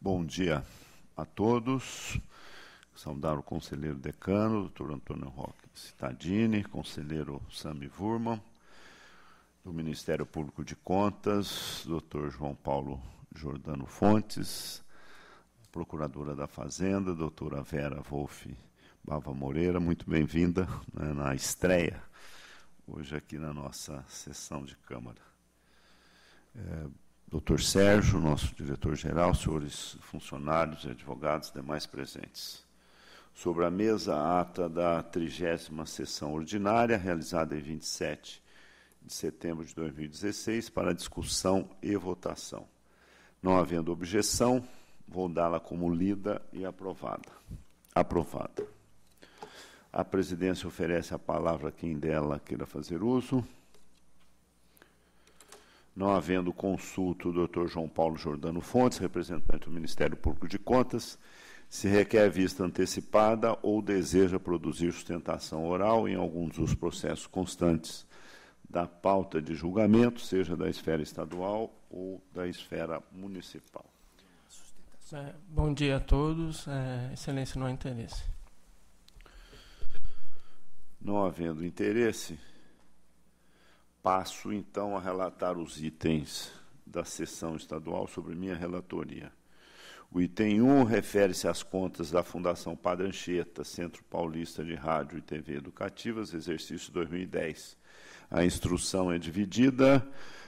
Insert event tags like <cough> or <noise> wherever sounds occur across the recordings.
Bom dia a todos. Saudar o conselheiro decano, doutor Antônio Roque Cittadini, conselheiro Sami Vurman, do Ministério Público de Contas, doutor João Paulo Jordano Fontes, procuradora da Fazenda, doutora Vera Wolff Bava Moreira, muito bem-vinda né, na estreia, hoje aqui na nossa sessão de Câmara. É, doutor Sérgio, nosso diretor-geral, senhores funcionários e advogados demais presentes. Sobre a mesa, a ata da trigésima sessão ordinária, realizada em 27 de setembro de 2016, para discussão e votação. Não havendo objeção, vou dá-la como lida e aprovada. Aprovada. A presidência oferece a palavra a quem dela queira fazer uso. Não havendo consulto o doutor João Paulo Jordano Fontes, representante do Ministério Público de Contas, se requer vista antecipada ou deseja produzir sustentação oral em alguns dos processos constantes da pauta de julgamento, seja da esfera estadual ou da esfera municipal. É, bom dia a todos. É, excelência, não há interesse. Não havendo interesse, passo então a relatar os itens da sessão estadual sobre minha relatoria. O item 1 refere-se às contas da Fundação Padre Anchieta, Centro Paulista de Rádio e TV Educativas, exercício 2010. A instrução é dividida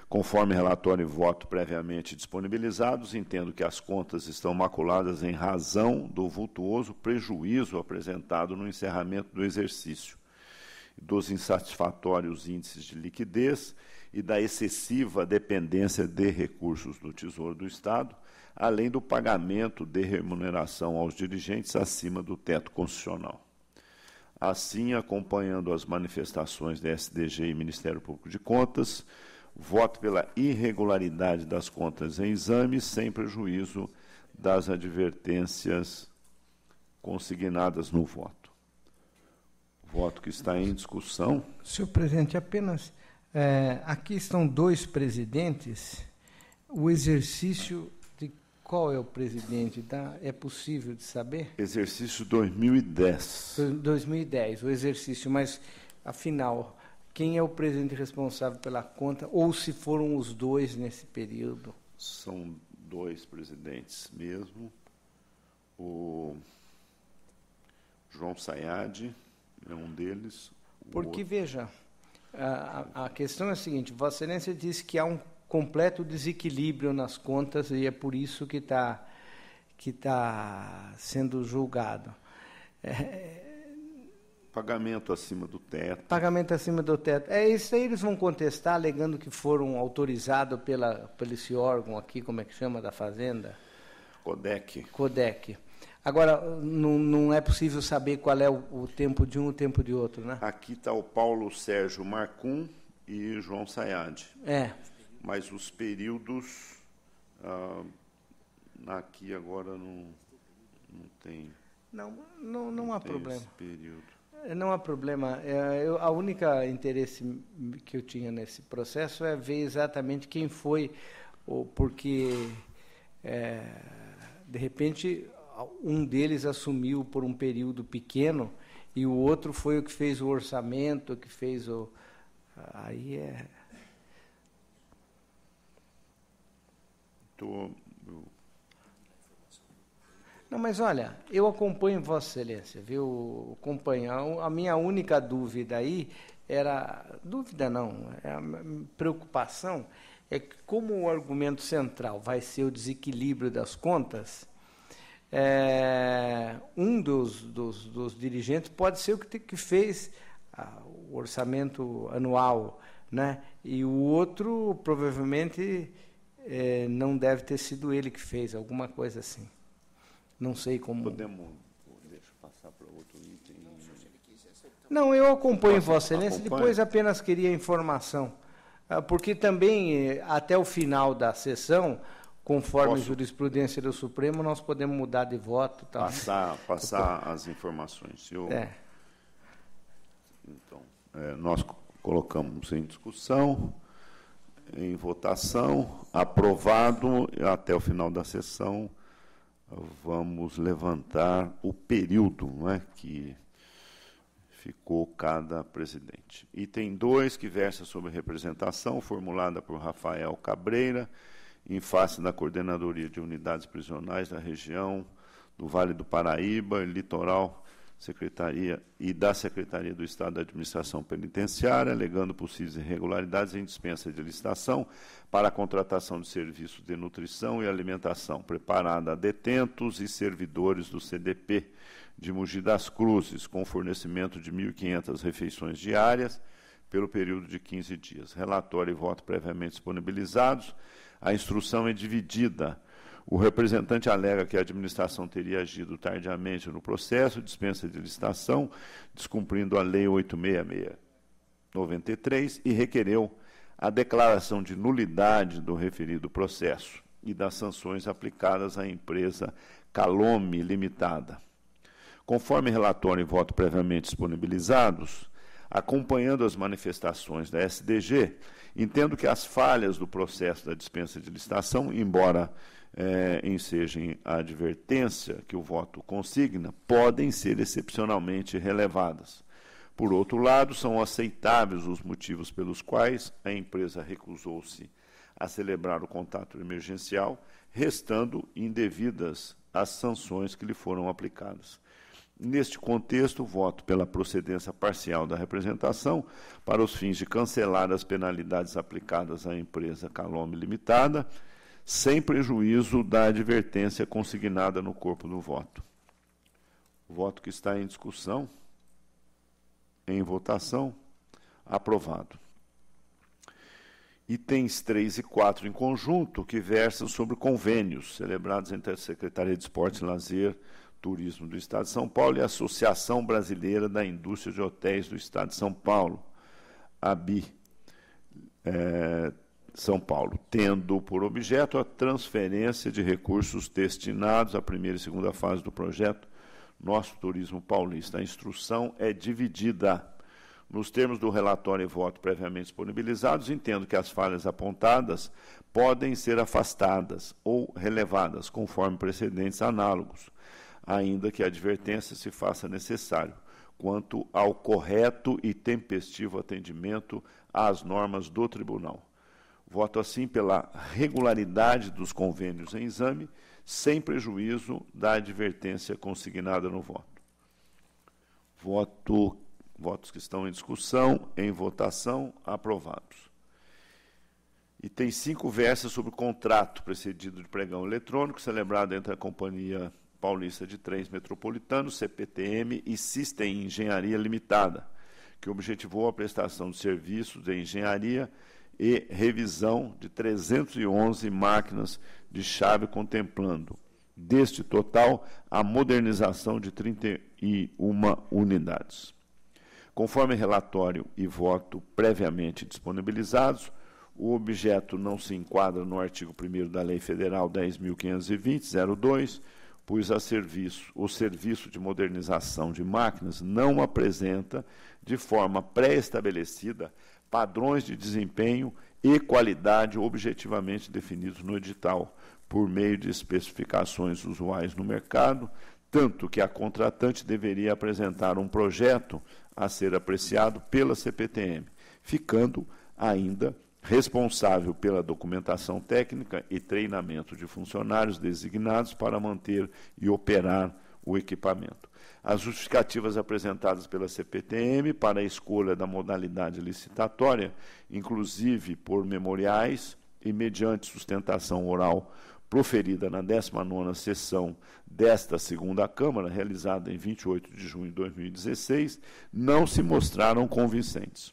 conforme relatório e voto previamente disponibilizados. Entendo que as contas estão maculadas em razão do vultuoso prejuízo apresentado no encerramento do exercício, dos insatisfatórios índices de liquidez e da excessiva dependência de recursos do Tesouro do Estado além do pagamento de remuneração aos dirigentes acima do teto constitucional. Assim, acompanhando as manifestações da SDG e Ministério Público de Contas, voto pela irregularidade das contas em exame, sem prejuízo das advertências consignadas no voto. Voto que está em discussão. Senhor presidente, apenas é, aqui estão dois presidentes. O exercício qual é o presidente? Tá? É possível de saber? Exercício 2010. 2010, o exercício, mas afinal, quem é o presidente responsável pela conta, ou se foram os dois nesse período? São dois presidentes mesmo. O João Sayad é um deles. Porque, outro... veja, a, a questão é a seguinte: Vossa Excelência disse que há um completo desequilíbrio nas contas e é por isso que está que tá sendo julgado. É, pagamento acima do teto. Pagamento acima do teto. É isso aí eles vão contestar, alegando que foram autorizados pela, pelo esse órgão aqui, como é que chama, da Fazenda? CODEC. CODEC. Agora, não, não é possível saber qual é o, o tempo de um e o tempo de outro, né? Aqui está o Paulo Sérgio Marcum e João Sayad. É, mas os períodos ah, aqui agora não, não tem. Não, não, não, não há problema. É, não há problema. É, eu, a única interesse que eu tinha nesse processo é ver exatamente quem foi, ou porque é, de repente um deles assumiu por um período pequeno e o outro foi o que fez o orçamento, que fez o aí é Tô, Não, mas olha, eu acompanho Vossa Excelência, viu? Acompanho. A minha única dúvida aí era. Dúvida não, é a preocupação é que, como o argumento central vai ser o desequilíbrio das contas, é, um dos, dos, dos, dirigentes pode ser o que, que fez ah, o orçamento anual, né? e o outro provavelmente é, não deve ter sido ele que fez, alguma coisa assim. Não sei como. Podemos. Deixa eu passar para outro item. Não, eu acompanho Vossa Excelência, depois apenas queria informação. Ah, porque também, eh, até o final da sessão, conforme Posso? a jurisprudência do Supremo, nós podemos mudar de voto. Passar, <laughs> passar as informações. Eu, é. Então, é, nós colocamos em discussão em votação, aprovado até o final da sessão vamos levantar o período não é, que ficou cada presidente. Item 2, que versa sobre representação, formulada por Rafael Cabreira, em face da Coordenadoria de Unidades Prisionais da região do Vale do Paraíba, litoral Secretaria e da Secretaria do Estado da Administração Penitenciária, alegando possíveis irregularidades em dispensa de licitação para a contratação de serviços de nutrição e alimentação preparada a detentos e servidores do CDP de Mogi das Cruzes, com fornecimento de 1.500 refeições diárias pelo período de 15 dias. Relatório e voto previamente disponibilizados. A instrução é dividida o representante alega que a administração teria agido tardiamente no processo, dispensa de licitação, descumprindo a Lei 866-93 e requereu a declaração de nulidade do referido processo e das sanções aplicadas à empresa Calome Limitada. Conforme relatório e voto previamente disponibilizados, acompanhando as manifestações da SDG, entendo que as falhas do processo da dispensa de licitação, embora é, ensejem a advertência que o voto consigna, podem ser excepcionalmente relevadas. Por outro lado, são aceitáveis os motivos pelos quais a empresa recusou-se a celebrar o contato emergencial, restando indevidas as sanções que lhe foram aplicadas. Neste contexto, voto pela procedência parcial da representação para os fins de cancelar as penalidades aplicadas à empresa Calome Limitada sem prejuízo da advertência consignada no corpo do voto. Voto que está em discussão, em votação, aprovado. Itens 3 e 4 em conjunto, que versam sobre convênios celebrados entre a Secretaria de Esporte e Lazer, Turismo do Estado de São Paulo e a Associação Brasileira da Indústria de Hotéis do Estado de São Paulo, ABI. É, são Paulo, tendo por objeto a transferência de recursos destinados à primeira e segunda fase do projeto Nosso Turismo Paulista. A instrução é dividida. Nos termos do relatório e voto previamente disponibilizados, entendo que as falhas apontadas podem ser afastadas ou relevadas, conforme precedentes análogos, ainda que a advertência se faça necessário quanto ao correto e tempestivo atendimento às normas do tribunal. Voto assim pela regularidade dos convênios em exame, sem prejuízo da advertência consignada no voto. Voto, votos que estão em discussão, em votação, aprovados. E tem cinco versas sobre o contrato precedido de pregão eletrônico, celebrado entre a Companhia Paulista de Trens Metropolitanos, CPTM, e System Engenharia Limitada, que objetivou a prestação de serviços de engenharia e revisão de 311 máquinas de chave, contemplando, deste total, a modernização de 31 unidades. Conforme relatório e voto previamente disponibilizados, o objeto não se enquadra no artigo 1 da Lei Federal 10.520-02, pois a serviço, o serviço de modernização de máquinas não apresenta, de forma pré-estabelecida, padrões de desempenho e qualidade objetivamente definidos no edital, por meio de especificações usuais no mercado, tanto que a contratante deveria apresentar um projeto a ser apreciado pela CPTM, ficando ainda responsável pela documentação técnica e treinamento de funcionários designados para manter e operar o equipamento. As justificativas apresentadas pela CPTM para a escolha da modalidade licitatória, inclusive por memoriais e mediante sustentação oral proferida na 19ª sessão desta segunda Câmara, realizada em 28 de junho de 2016, não se mostraram convincentes.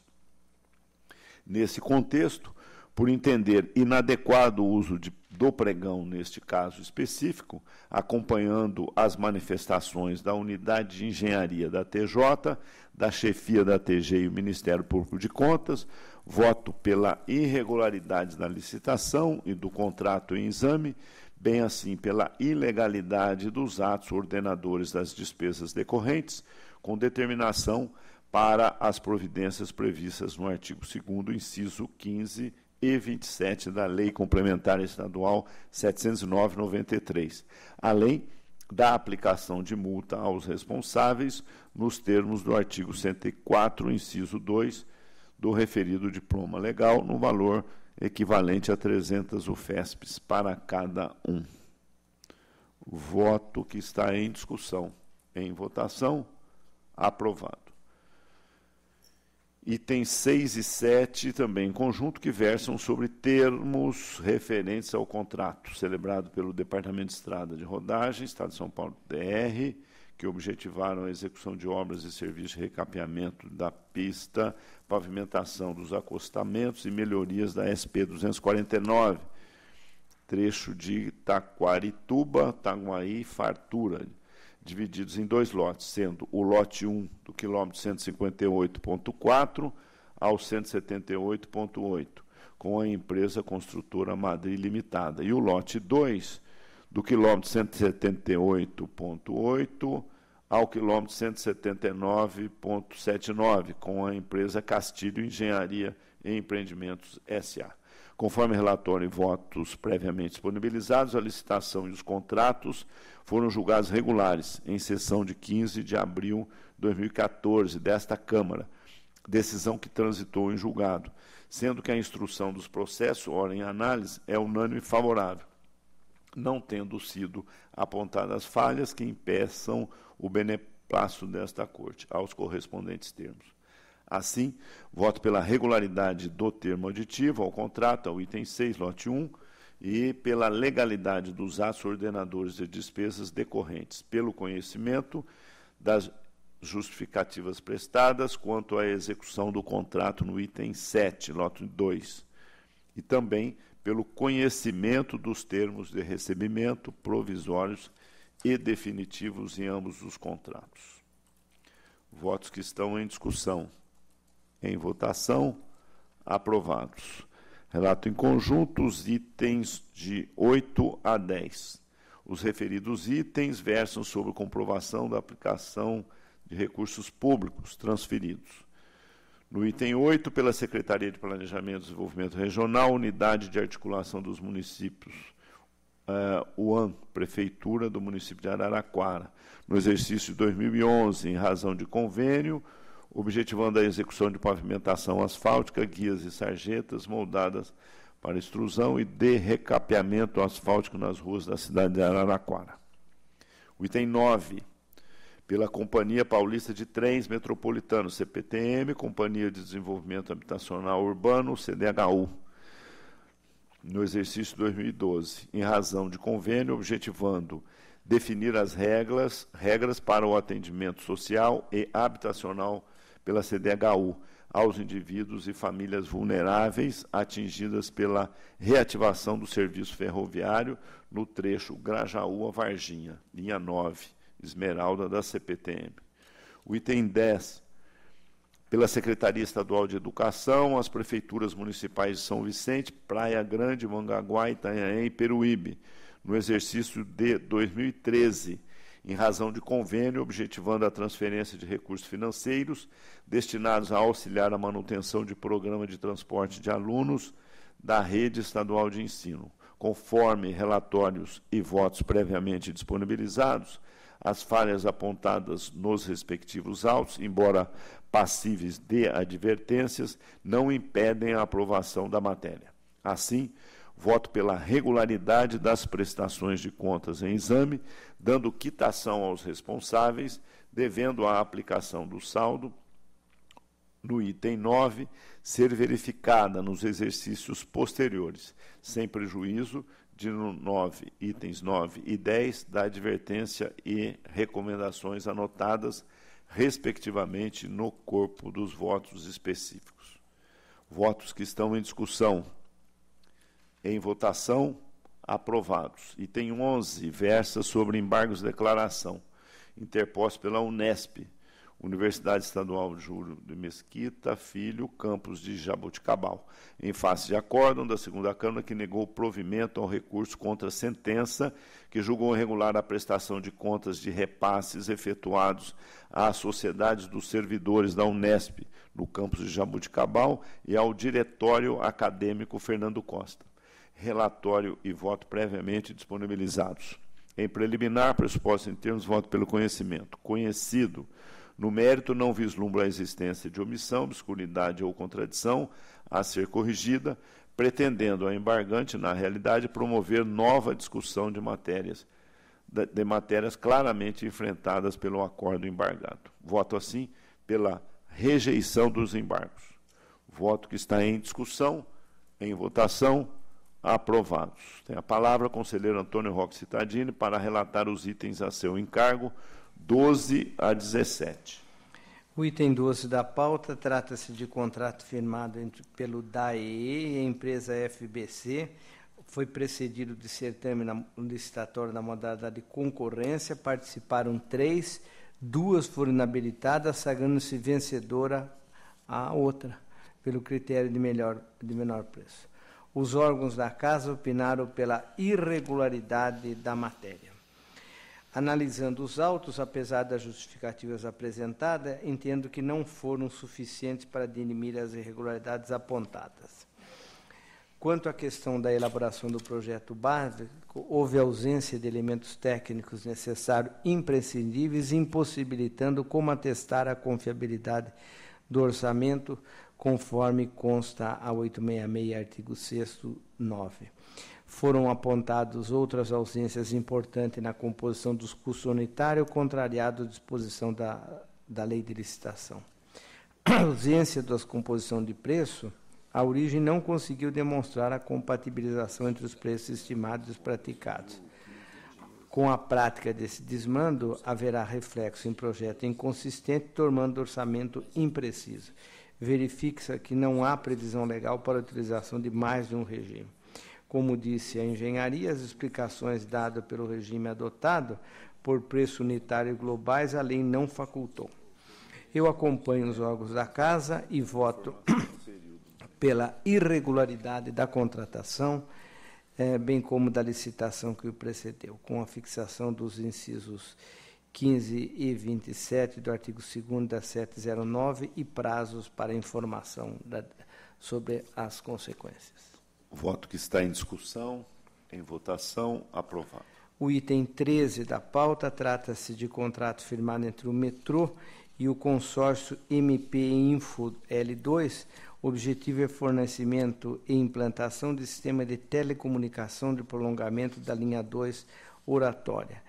Nesse contexto, por entender inadequado o uso de do pregão, neste caso específico, acompanhando as manifestações da unidade de engenharia da TJ, da chefia da TG e o Ministério Público de Contas, voto pela irregularidade da licitação e do contrato em exame, bem assim pela ilegalidade dos atos ordenadores das despesas decorrentes, com determinação para as providências previstas no artigo 2 inciso 15 e 27 da Lei Complementar Estadual 709/93, além da aplicação de multa aos responsáveis nos termos do artigo 104, inciso 2 do referido diploma legal, no valor equivalente a 300 UFESPs para cada um. Voto que está em discussão. Em votação, aprovado. Itens 6 e 7, também em conjunto, que versam sobre termos referentes ao contrato celebrado pelo Departamento de Estrada de Rodagem, Estado de São Paulo, DR, que objetivaram a execução de obras e serviços de recapeamento da pista, pavimentação dos acostamentos e melhorias da SP 249, trecho de Taquarituba, Taguaí, Fartura, divididos em dois lotes, sendo o lote 1 do quilômetro 158.4 ao 178.8, com a empresa construtora Madrid Limitada, e o lote 2 do quilômetro 178.8 ao quilômetro 179.79, com a empresa Castilho Engenharia e Empreendimentos SA. Conforme relatório e votos previamente disponibilizados, a licitação e os contratos foram julgados regulares em sessão de 15 de abril de 2014 desta Câmara, decisão que transitou em julgado, sendo que a instrução dos processos, ora em análise, é unânime favorável, não tendo sido apontadas falhas que impeçam o beneplácito desta Corte aos correspondentes termos. Assim, voto pela regularidade do termo aditivo ao contrato, ao item 6, lote 1, e pela legalidade dos atos ordenadores de despesas decorrentes, pelo conhecimento das justificativas prestadas quanto à execução do contrato no item 7, lote 2, e também pelo conhecimento dos termos de recebimento provisórios e definitivos em ambos os contratos. Votos que estão em discussão. Em votação, aprovados. Relato em conjunto os itens de 8 a 10. Os referidos itens versam sobre comprovação da aplicação de recursos públicos transferidos. No item 8, pela Secretaria de Planejamento e Desenvolvimento Regional, Unidade de Articulação dos Municípios, uh, UAN, Prefeitura do município de Araraquara, no exercício de 2011, em razão de convênio, objetivando a execução de pavimentação asfáltica, guias e sarjetas moldadas para extrusão e de recapeamento asfáltico nas ruas da cidade de Araraquara. O item 9, pela Companhia Paulista de Trens Metropolitanos, CPTM, Companhia de Desenvolvimento Habitacional Urbano, CDHU, no exercício 2012, em razão de convênio objetivando definir as regras, regras para o atendimento social e habitacional pela CDHU aos indivíduos e famílias vulneráveis atingidas pela reativação do serviço ferroviário no trecho Grajaú a Varginha, linha 9, Esmeralda da CPTM. O item 10 pela Secretaria Estadual de Educação, as prefeituras municipais de São Vicente, Praia Grande, Mangaguá, Itanhaém e Peruíbe, no exercício de 2013, em razão de convênio objetivando a transferência de recursos financeiros destinados a auxiliar a manutenção de programa de transporte de alunos da rede estadual de ensino. Conforme relatórios e votos previamente disponibilizados, as falhas apontadas nos respectivos autos, embora passíveis de advertências, não impedem a aprovação da matéria. Assim, voto pela regularidade das prestações de contas em exame, dando quitação aos responsáveis, devendo a aplicação do saldo no item 9 ser verificada nos exercícios posteriores, sem prejuízo de 9, itens 9 e 10 da advertência e recomendações anotadas respectivamente, no corpo dos votos específicos. Votos que estão em discussão. Em votação, aprovados. E tem 11 versas sobre embargos de declaração, interpostos pela Unesp, Universidade Estadual Júlio de Mesquita Filho, campus de Jaboticabal, em face de acórdão da segunda Câmara que negou provimento ao recurso contra a sentença que julgou irregular a prestação de contas de repasses efetuados às sociedades dos servidores da Unesp no campus de Jabuticabal, e ao Diretório Acadêmico Fernando Costa. Relatório e voto previamente disponibilizados. Em preliminar, pressuposto em termos, voto pelo conhecimento. Conhecido. No mérito, não vislumbra a existência de omissão, obscuridade ou contradição a ser corrigida, pretendendo a embargante, na realidade, promover nova discussão de matérias, de matérias claramente enfrentadas pelo acordo embargado. Voto assim pela rejeição dos embargos. Voto que está em discussão, em votação, aprovados. Tem a palavra o conselheiro Antônio Roque Citadini para relatar os itens a seu encargo, 12 a 17. O item 12 da pauta trata-se de contrato firmado entre, pelo DAE e a empresa FBC. Foi precedido de certame licitatório na modalidade de concorrência. Participaram três, duas foram inabilitadas, sagrando-se vencedora a outra, pelo critério de, melhor, de menor preço. Os órgãos da casa opinaram pela irregularidade da matéria. Analisando os autos, apesar das justificativas apresentadas, entendo que não foram suficientes para dirimir as irregularidades apontadas. Quanto à questão da elaboração do projeto básico, houve ausência de elementos técnicos necessários imprescindíveis, impossibilitando como atestar a confiabilidade do orçamento, conforme consta a 866, artigo 6 9 foram apontadas outras ausências importantes na composição dos custos unitários, contrariado à disposição da, da lei de licitação. A ausência das composição de preço, a origem não conseguiu demonstrar a compatibilização entre os preços estimados e os praticados. Com a prática desse desmando, haverá reflexo em projeto inconsistente, tornando o orçamento impreciso. Verifica-se que não há previsão legal para a utilização de mais de um regime. Como disse a engenharia, as explicações dadas pelo regime adotado por preço unitário globais, a lei não facultou. Eu acompanho os órgãos da casa e voto <clears throat> pela irregularidade da contratação, eh, bem como da licitação que o precedeu, com a fixação dos incisos 15 e 27 do artigo 2 da 709 e prazos para informação da, sobre as consequências. O voto que está em discussão, em votação, aprovado. O item 13 da pauta trata-se de contrato firmado entre o metrô e o consórcio MP Info L2. O objetivo é fornecimento e implantação de sistema de telecomunicação de prolongamento da linha 2 oratória.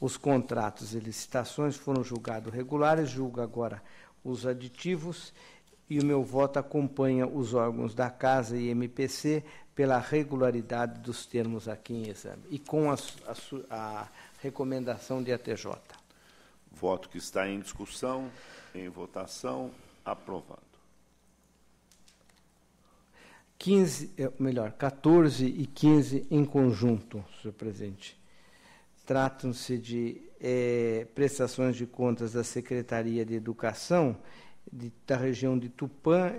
Os contratos e licitações foram julgados regulares, julga agora os aditivos e o meu voto acompanha os órgãos da Casa e MPC pela regularidade dos termos aqui em exame e com a, a, a recomendação de ATJ. Voto que está em discussão, em votação, aprovado. 15, é, melhor, 14 e 15 em conjunto, senhor presidente. Tratam-se de é, prestações de contas da Secretaria de Educação de, da região de Tupã,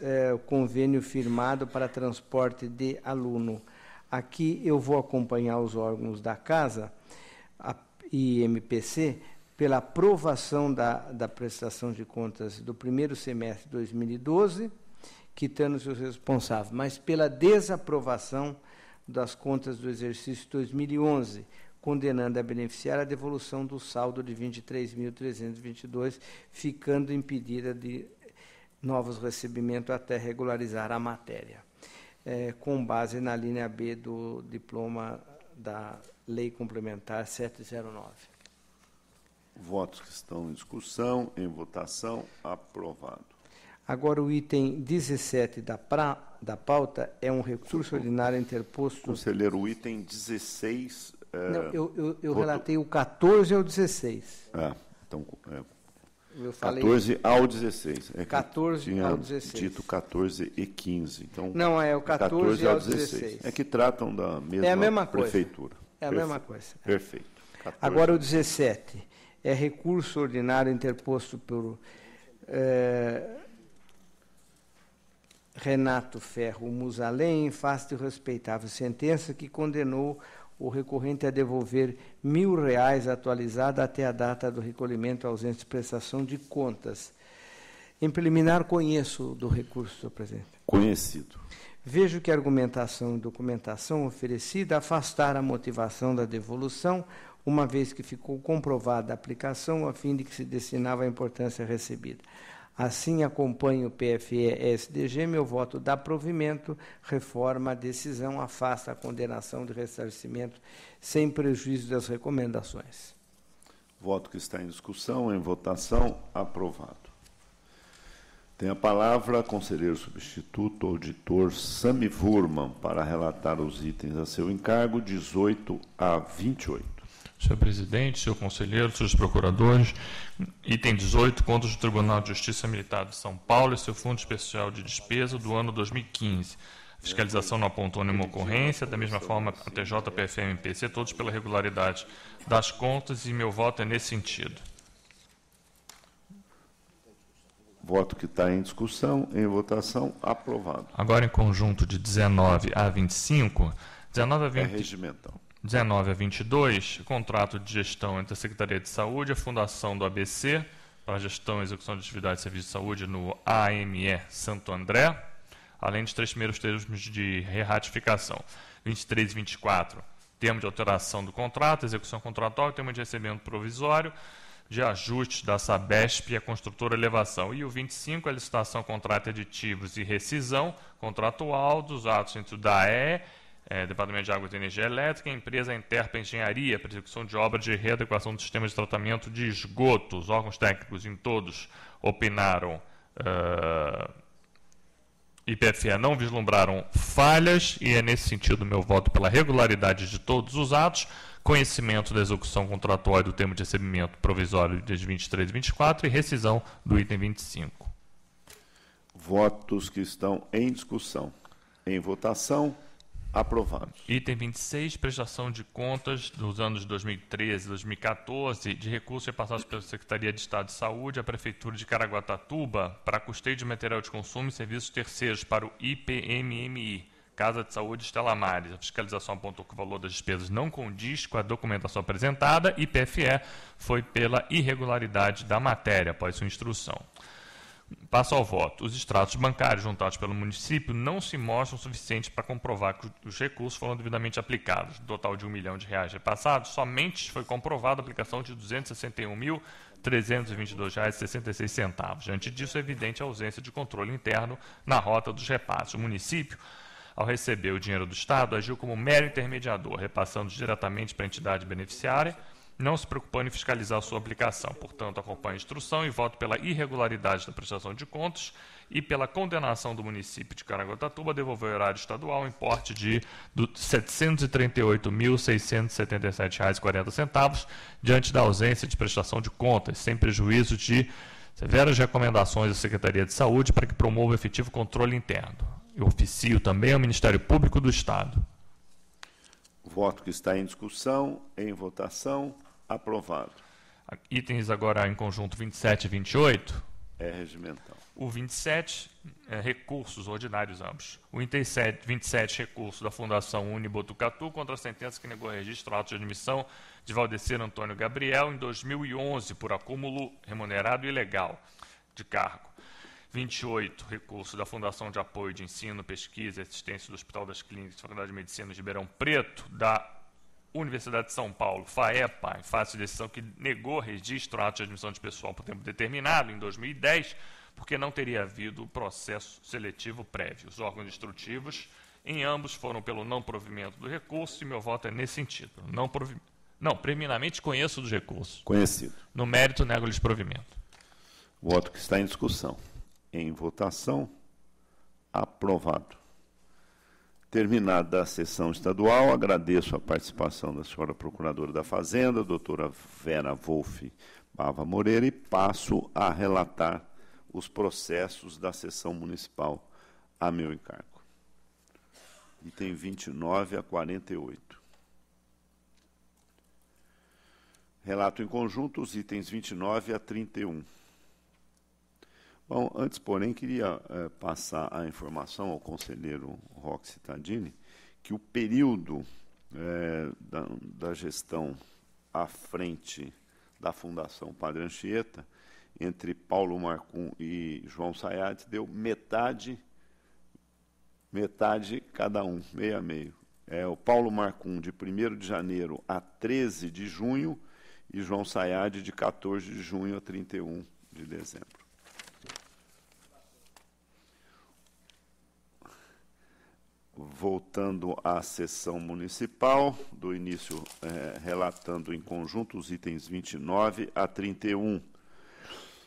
é, o convênio firmado para transporte de aluno. Aqui eu vou acompanhar os órgãos da casa a, e MPC pela aprovação da, da prestação de contas do primeiro semestre de 2012, quitando-se os responsáveis, mas pela desaprovação das contas do exercício 2011, condenando a beneficiária a devolução do saldo de 23.322, ficando impedida de novos recebimentos até regularizar a matéria, é, com base na linha B do diploma da Lei Complementar 709. Votos que estão em discussão, em votação, aprovado. Agora, o item 17 da, pra, da pauta é um recurso ordinário interposto. Conselheiro, o item 16 é, Não, eu, eu, eu relatei o 14 ao 16. Ah, então. É, eu falei 14 ao 16. É 14 ao 16. Dito 14 e 15. Então, Não, é o 14, 14 ao 16. 16. É que tratam da mesma, é a mesma prefeitura. Coisa. É a Perfe mesma coisa. Perfeito. 14. Agora o 17. É recurso ordinário interposto por é, Renato Ferro Musalém em face de respeitável sentença que condenou o recorrente a devolver mil reais atualizado até a data do recolhimento ausente de prestação de contas. Em preliminar, conheço do recurso, senhor presidente. Conhecido. Vejo que a argumentação e documentação oferecida afastaram a motivação da devolução, uma vez que ficou comprovada a aplicação a fim de que se destinava a importância recebida. Assim, acompanho o PFE-SDG, meu voto dá provimento, reforma a decisão, afasta a condenação de ressarcimento, sem prejuízo das recomendações. Voto que está em discussão, em votação, aprovado. Tem a palavra conselheiro substituto, auditor Sami Vurman, para relatar os itens a seu encargo, 18 a 28. Senhor presidente, senhor conselheiro, senhores procuradores, item 18, contas do Tribunal de Justiça Militar de São Paulo e seu Fundo Especial de Despesa do ano 2015. A fiscalização não apontou nenhuma ocorrência, da mesma forma a TJ, PFM e PC, todos pela regularidade das contas e meu voto é nesse sentido. Voto que está em discussão, em votação, aprovado. Agora em conjunto de 19 a 25, 19 a 20... É regimental. 19 a 22, contrato de gestão entre a Secretaria de Saúde e a Fundação do ABC para gestão e execução de atividades de serviço de saúde no AME Santo André, além dos três primeiros termos de reratificação. 23 e 24, termo de alteração do contrato, execução contratual termo de recebimento provisório de ajustes da Sabesp e a construtora elevação. E o 25, a licitação, contrato aditivos e rescisão contratual dos atos entre o DAE é, Departamento de Águas e Energia Elétrica, empresa Interpa Engenharia, para execução de obras de readequação do sistema de tratamento de esgoto. Os órgãos técnicos em todos opinaram uh, e PFE não vislumbraram falhas, e é nesse sentido meu voto pela regularidade de todos os atos, conhecimento da execução contratual do termo de recebimento provisório de 23 e 24 e rescisão do item 25. Votos que estão em discussão. Em votação. Aprovados. Item 26, prestação de contas dos anos 2013 e 2014 de recursos repassados pela Secretaria de Estado de Saúde à Prefeitura de Caraguatatuba para custeio de material de consumo e serviços terceiros para o IPMMI, Casa de Saúde Estela Mares. A fiscalização apontou que o valor das despesas não condiz com a documentação apresentada e PFE foi pela irregularidade da matéria após sua instrução. Passo ao voto. Os extratos bancários juntados pelo município não se mostram suficientes para comprovar que os recursos foram devidamente aplicados. Do total de um milhão de reais repassados, somente foi comprovada a aplicação de R$ 261.322,66. Diante disso, é evidente a ausência de controle interno na rota dos repasses. O município, ao receber o dinheiro do Estado, agiu como mero intermediador, repassando diretamente para a entidade beneficiária não se preocupando em fiscalizar sua aplicação. Portanto, acompanho a instrução e voto pela irregularidade da prestação de contas e pela condenação do município de Caraguatatuba a devolver o erário estadual em porte de R$ 738.677,40 diante da ausência de prestação de contas, sem prejuízo de severas recomendações da Secretaria de Saúde para que promova o efetivo controle interno. Eu oficio também ao Ministério Público do Estado. Voto que está em discussão, em votação. Aprovado. Itens agora em conjunto 27 e 28. É regimental. O 27, é, recursos ordinários ambos. O 27, 27, recurso da Fundação Unibotucatu contra a sentença que negou registro ato de admissão de Valdecir Antônio Gabriel em 2011 por acúmulo remunerado ilegal de cargo. 28, recurso da Fundação de Apoio de Ensino, Pesquisa e Assistência do Hospital das Clínicas da Faculdade de Medicina de Ribeirão Preto, da Universidade de São Paulo, FAEPA, em face de decisão que negou registro ato de admissão de pessoal por tempo determinado, em 2010, porque não teria havido processo seletivo prévio. Os órgãos instrutivos, em ambos, foram pelo não provimento do recurso, e meu voto é nesse sentido. Não, provi... não preminamente conheço dos recursos. Conhecido. No mérito, nego-lhes provimento. Voto que está em discussão. Em votação, aprovado. Terminada a sessão estadual, agradeço a participação da senhora Procuradora da Fazenda, doutora Vera Wolff Bava Moreira, e passo a relatar os processos da sessão municipal a meu encargo. Item 29 a 48. Relato em conjunto os itens 29 a 31. Bom, antes, porém, queria é, passar a informação ao conselheiro Roque Tadini que o período é, da, da, gestão à frente da Fundação Padre Anchieta entre Paulo Marcum e João Sayat deu metade, metade cada um, meio a meio. É o Paulo Marcum de 1 de janeiro a 13 de junho e João Sayad de 14 de junho a 31 de dezembro. Voltando à sessão municipal, do início, é, relatando em conjunto os itens 29 a 31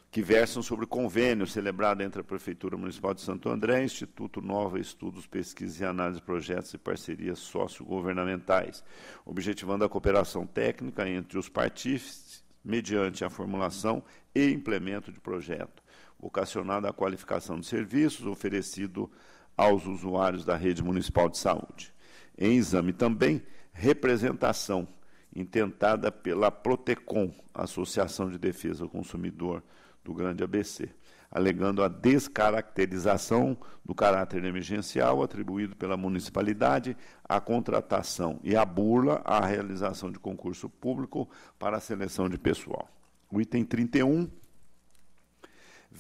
que versam sobre convênio celebrado entre a Prefeitura Municipal de Santo André, Instituto Nova Estudos, Pesquisas e Análise de Projetos e Parcerias Sociogovernamentais, objetivando a cooperação técnica entre os partícipes mediante a formulação e implemento de projeto, vocacionado à qualificação de serviços oferecido aos usuários da rede municipal de saúde. Em exame também, representação intentada pela Protecom, Associação de Defesa do Consumidor, do grande ABC, alegando a descaracterização do caráter emergencial atribuído pela municipalidade à contratação e a burla à realização de concurso público para a seleção de pessoal. O item 31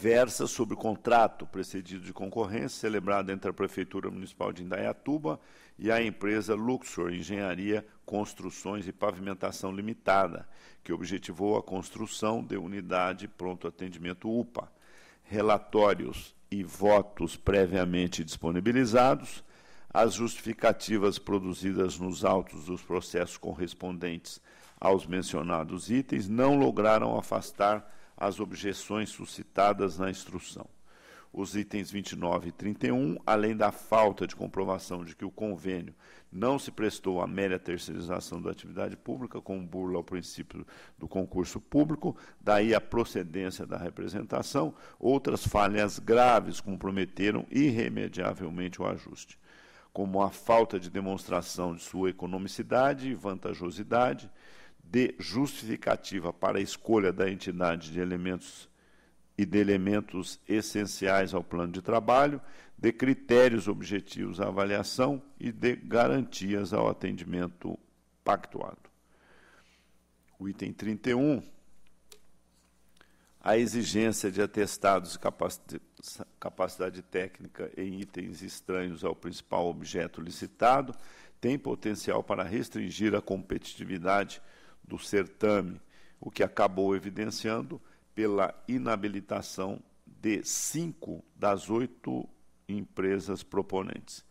versa sobre o contrato precedido de concorrência celebrado entre a Prefeitura Municipal de Indaiatuba e a empresa Luxor Engenharia, Construções e Pavimentação Limitada, que objetivou a construção de unidade pronto atendimento UPA. Relatórios e votos previamente disponibilizados, as justificativas produzidas nos autos dos processos correspondentes aos mencionados itens não lograram afastar as objeções suscitadas na instrução. Os itens 29 e 31, além da falta de comprovação de que o convênio não se prestou à mera terceirização da atividade pública, com burla ao princípio do concurso público, daí a procedência da representação, outras falhas graves comprometeram irremediavelmente o ajuste, como a falta de demonstração de sua economicidade e vantajosidade, de justificativa para a escolha da entidade de elementos e de elementos essenciais ao plano de trabalho, de critérios objetivos à avaliação e de garantias ao atendimento pactuado. O item 31, a exigência de atestados de capacidade técnica em itens estranhos ao principal objeto licitado tem potencial para restringir a competitividade do certame, o que acabou evidenciando pela inabilitação de cinco das oito empresas proponentes.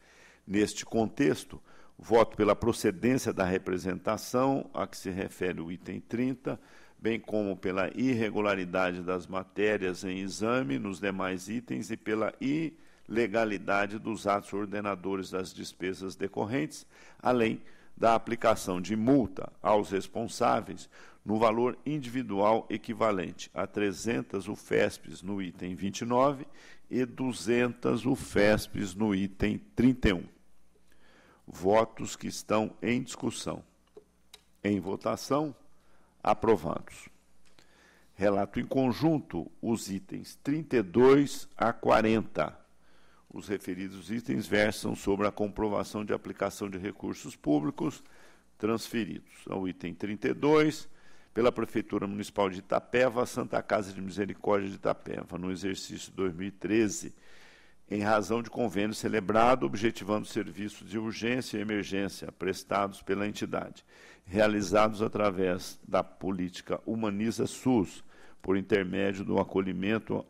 Neste contexto, voto pela procedência da representação a que se refere o item 30, bem como pela irregularidade das matérias em exame nos demais itens e pela ilegalidade dos atos ordenadores das despesas decorrentes, além de da aplicação de multa aos responsáveis no valor individual equivalente a 300 UFESPs no item 29 e 200 UFESPs no item 31. Votos que estão em discussão. Em votação, aprovados. Relato em conjunto os itens 32 a 40 os referidos itens versam sobre a comprovação de aplicação de recursos públicos transferidos. Ao item 32, pela Prefeitura Municipal de Itapeva, Santa Casa de Misericórdia de Itapeva, no exercício 2013, em razão de convênio celebrado objetivando serviços de urgência e emergência prestados pela entidade, realizados através da política Humaniza SUS, por intermédio do acolhimento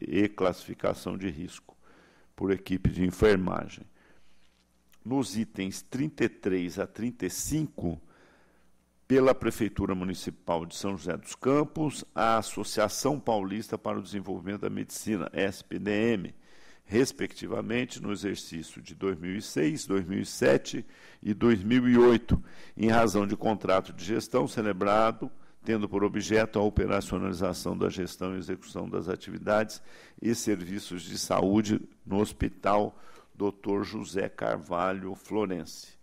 e classificação de risco por equipe de enfermagem. Nos itens 33 a 35, pela Prefeitura Municipal de São José dos Campos, a Associação Paulista para o Desenvolvimento da Medicina, SPDM, respectivamente no exercício de 2006, 2007 e 2008, em razão de contrato de gestão celebrado tendo por objeto a operacionalização da gestão e execução das atividades e serviços de saúde no Hospital Dr. José Carvalho Florense.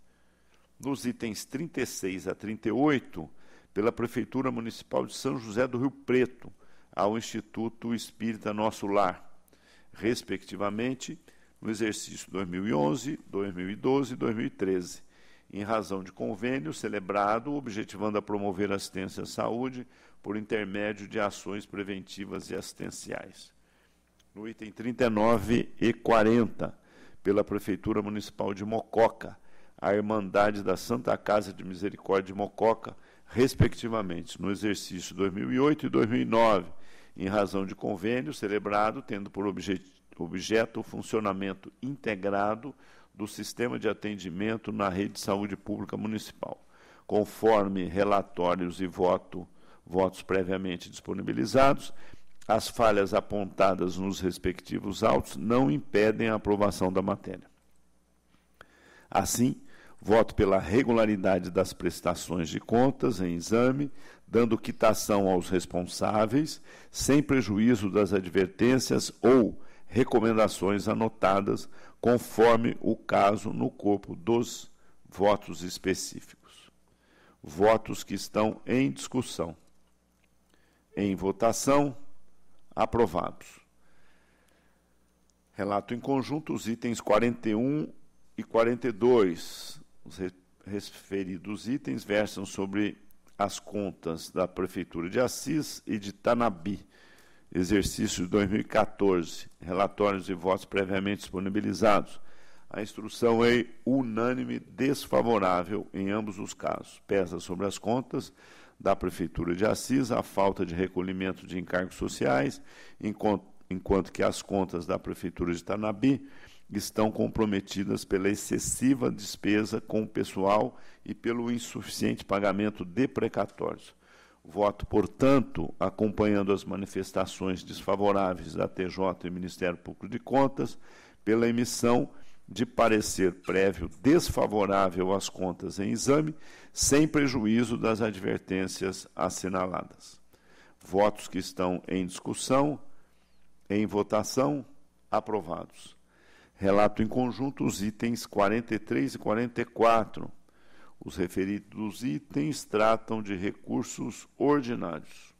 Nos itens 36 a 38, pela Prefeitura Municipal de São José do Rio Preto, ao Instituto Espírita Nosso Lar, respectivamente, no exercício 2011, 2012 e 2013 em razão de convênio celebrado objetivando a promover assistência à saúde por intermédio de ações preventivas e assistenciais. No item 39 e 40, pela Prefeitura Municipal de Mococa, a Irmandade da Santa Casa de Misericórdia de Mococa, respectivamente, no exercício 2008 e 2009, em razão de convênio celebrado tendo por objeto o funcionamento integrado do sistema de atendimento na rede de saúde pública municipal, conforme relatórios e voto, votos previamente disponibilizados, as falhas apontadas nos respectivos autos não impedem a aprovação da matéria. Assim, voto pela regularidade das prestações de contas em exame, dando quitação aos responsáveis, sem prejuízo das advertências ou recomendações anotadas conforme o caso no corpo dos votos específicos. Votos que estão em discussão. Em votação, aprovados. Relato em conjunto os itens 41 e 42. Os referidos itens versam sobre as contas da Prefeitura de Assis e de Tanabi exercício de 2014, relatórios e votos previamente disponibilizados. A instrução é unânime desfavorável em ambos os casos. Pesa sobre as contas da Prefeitura de Assis a falta de recolhimento de encargos sociais, enquanto, enquanto que as contas da Prefeitura de Tanabi estão comprometidas pela excessiva despesa com o pessoal e pelo insuficiente pagamento de precatórios. Voto, portanto, acompanhando as manifestações desfavoráveis da TJ e Ministério Público de Contas, pela emissão de parecer prévio desfavorável às contas em exame, sem prejuízo das advertências assinaladas. Votos que estão em discussão, em votação, aprovados. Relato em conjunto os itens 43 e 44 os referidos itens tratam de recursos ordinários.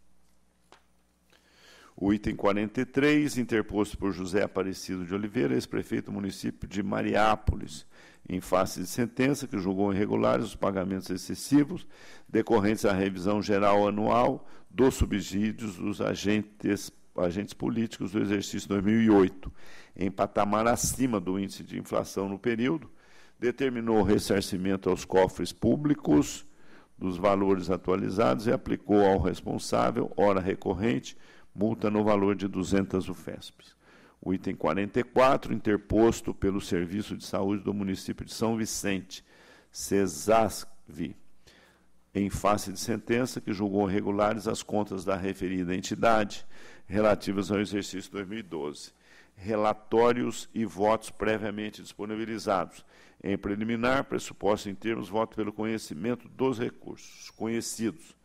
O item 43, interposto por José Aparecido de Oliveira, ex-prefeito do município de Mariápolis, em face de sentença que julgou irregulares os pagamentos excessivos decorrentes da revisão geral anual dos subsídios dos agentes, agentes políticos do exercício 2008, em patamar acima do índice de inflação no período, determinou o ressarcimento aos cofres públicos dos valores atualizados e aplicou ao responsável, hora recorrente, multa no valor de 200 UFESPs. O item 44, interposto pelo Serviço de Saúde do município de São Vicente, CESASV, em face de sentença que julgou irregulares as contas da referida entidade relativas ao exercício 2012. Relatórios e votos previamente disponibilizados em preliminar, pressuposto em termos, voto pelo conhecimento dos recursos conhecidos.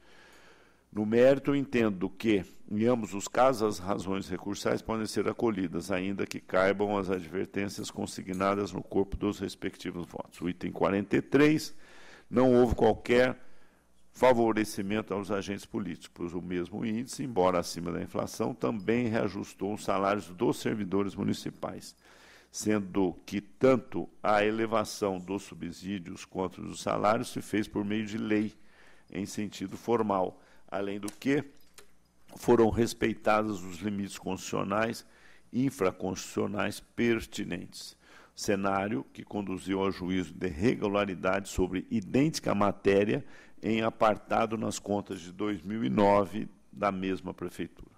No mérito, entendo que, em ambos os casos, as razões recursais podem ser acolhidas, ainda que caibam as advertências consignadas no corpo dos respectivos votos. O item 43, não houve qualquer favorecimento aos agentes políticos. O mesmo índice, embora acima da inflação, também reajustou os salários dos servidores municipais sendo que tanto a elevação dos subsídios quanto dos salários se fez por meio de lei, em sentido formal, além do que foram respeitados os limites constitucionais e infraconstitucionais pertinentes. Cenário que conduziu ao juízo de regularidade sobre idêntica matéria em apartado nas contas de 2009 da mesma prefeitura.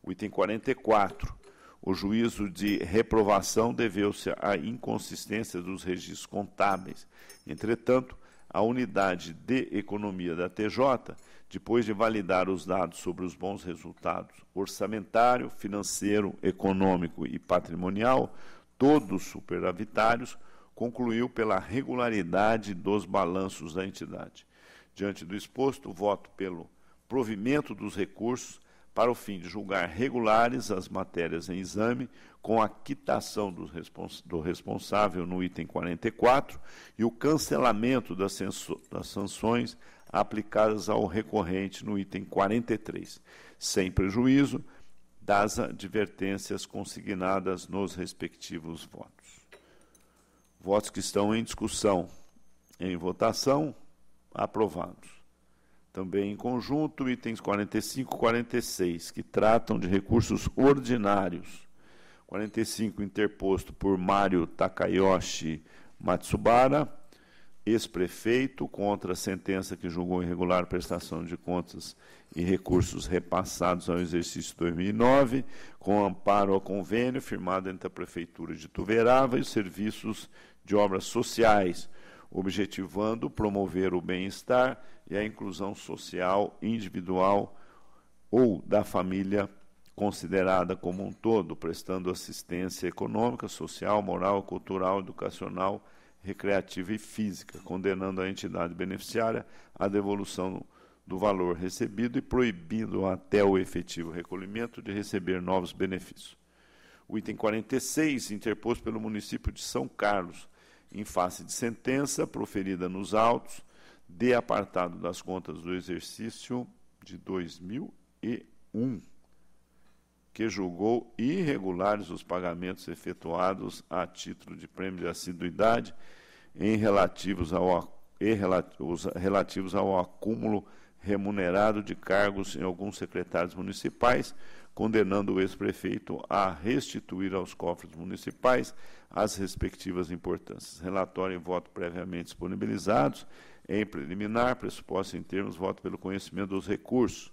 O item 44 o juízo de reprovação deveu-se à inconsistência dos registros contábeis. Entretanto, a unidade de economia da TJ, depois de validar os dados sobre os bons resultados orçamentário, financeiro, econômico e patrimonial, todos superavitários, concluiu pela regularidade dos balanços da entidade. Diante do exposto, voto pelo provimento dos recursos para o fim de julgar regulares as matérias em exame, com a quitação do, respons do responsável no item 44 e o cancelamento das, das sanções aplicadas ao recorrente no item 43, sem prejuízo das advertências consignadas nos respectivos votos. Votos que estão em discussão, Em votação, aprovados. Também em conjunto, itens 45 e 46, que tratam de recursos ordinários. 45, interposto por Mário Takayoshi Matsubara, ex-prefeito, contra a sentença que julgou irregular prestação de contas e recursos repassados ao exercício 2009, com amparo ao convênio firmado entre a Prefeitura de Tuverava e os serviços de obras sociais, objetivando promover o bem-estar e a inclusão social individual ou da família considerada como um todo, prestando assistência econômica, social, moral, cultural, educacional, recreativa e física, condenando a entidade beneficiária à devolução do valor recebido e proibindo até o efetivo recolhimento de receber novos benefícios. O item 46, interposto pelo município de São Carlos, em face de sentença proferida nos autos de apartado das contas do exercício de 2001, que julgou irregulares os pagamentos efetuados a título de prêmio de assiduidade em relativos ao, relativos ao acúmulo remunerado de cargos em alguns secretários municipais, condenando o ex-prefeito a restituir aos cofres municipais as respectivas importâncias. Relatório em voto previamente disponibilizados, em preliminar, pressuposto em termos, voto pelo conhecimento dos recursos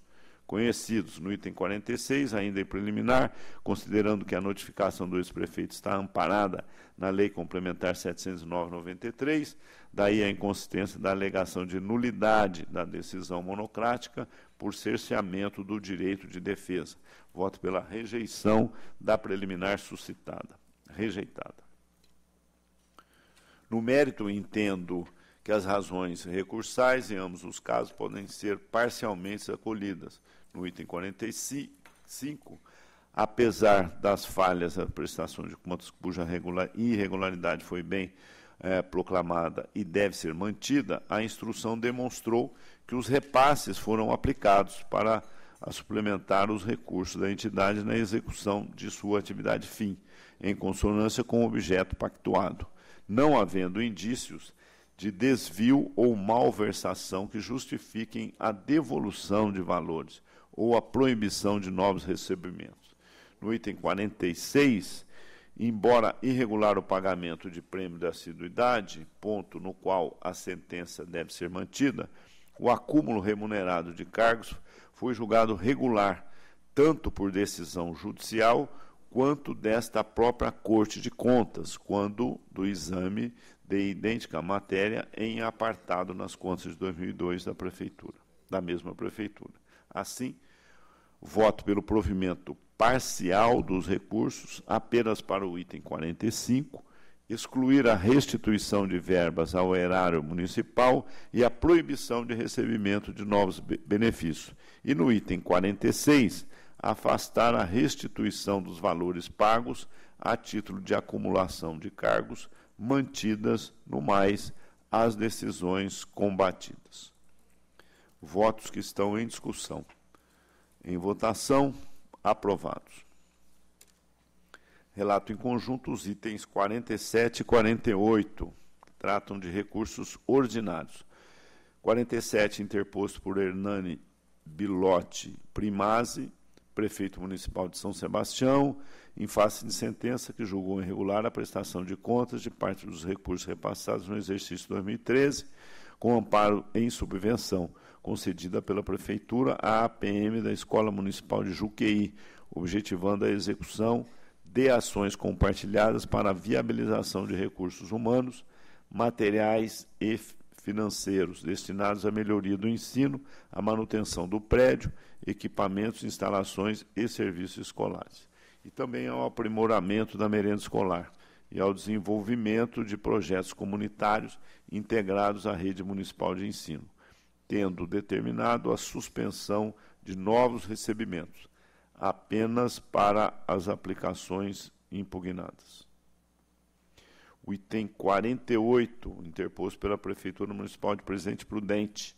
conhecidos. No item 46, ainda em preliminar, considerando que a notificação do ex-prefeito está amparada na Lei Complementar 709-93, daí a inconsistência da alegação de nulidade da decisão monocrática por cerceamento do direito de defesa. Voto pela rejeição da preliminar suscitada. Rejeitada. No mérito, entendo que as razões recursais, em ambos os casos, podem ser parcialmente acolhidas, no item 45, apesar das falhas da prestação de contas cuja irregularidade foi bem é, proclamada e deve ser mantida, a instrução demonstrou que os repasses foram aplicados para suplementar os recursos da entidade na execução de sua atividade fim, em consonância com o objeto pactuado, não havendo indícios de desvio ou malversação que justifiquem a devolução de valores, ou a proibição de novos recebimentos. No item 46, embora irregular o pagamento de prêmio de assiduidade, ponto no qual a sentença deve ser mantida, o acúmulo remunerado de cargos foi julgado regular, tanto por decisão judicial quanto desta própria Corte de Contas, quando do exame de idêntica matéria em apartado nas contas de 2002 da prefeitura, da mesma prefeitura. Assim, voto pelo provimento parcial dos recursos apenas para o item 45, excluir a restituição de verbas ao erário municipal e a proibição de recebimento de novos benefícios. E no item 46, afastar a restituição dos valores pagos a título de acumulação de cargos mantidas, no mais, as decisões combatidas. Votos que estão em discussão. Em votação, aprovados. Relato em conjunto os itens 47 e 48, que tratam de recursos ordinários. 47, interposto por Hernani Bilotti Primazzi, prefeito municipal de São Sebastião, em face de sentença que julgou irregular a prestação de contas de parte dos recursos repassados no exercício 2013, com amparo em subvenção concedida pela Prefeitura à APM da Escola Municipal de Juqueí, objetivando a execução de ações compartilhadas para a viabilização de recursos humanos, materiais e financeiros destinados à melhoria do ensino, à manutenção do prédio, equipamentos, instalações e serviços escolares. E também ao aprimoramento da merenda escolar e ao desenvolvimento de projetos comunitários integrados à rede municipal de ensino tendo determinado a suspensão de novos recebimentos, apenas para as aplicações impugnadas. O item 48, interposto pela Prefeitura Municipal de Presidente Prudente,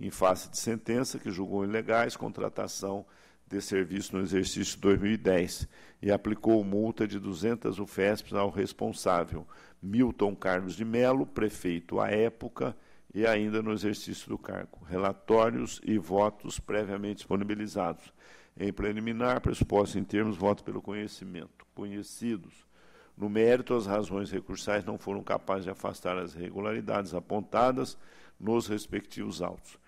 em face de sentença que julgou ilegais contratação de serviço no exercício 2010 e aplicou multa de 200 UFESPs ao responsável, Milton Carlos de Melo, prefeito à época e ainda no exercício do cargo. Relatórios e votos previamente disponibilizados. Em preliminar, pressuposto em termos, voto pelo conhecimento. Conhecidos. No mérito, as razões recursais não foram capazes de afastar as irregularidades apontadas nos respectivos autos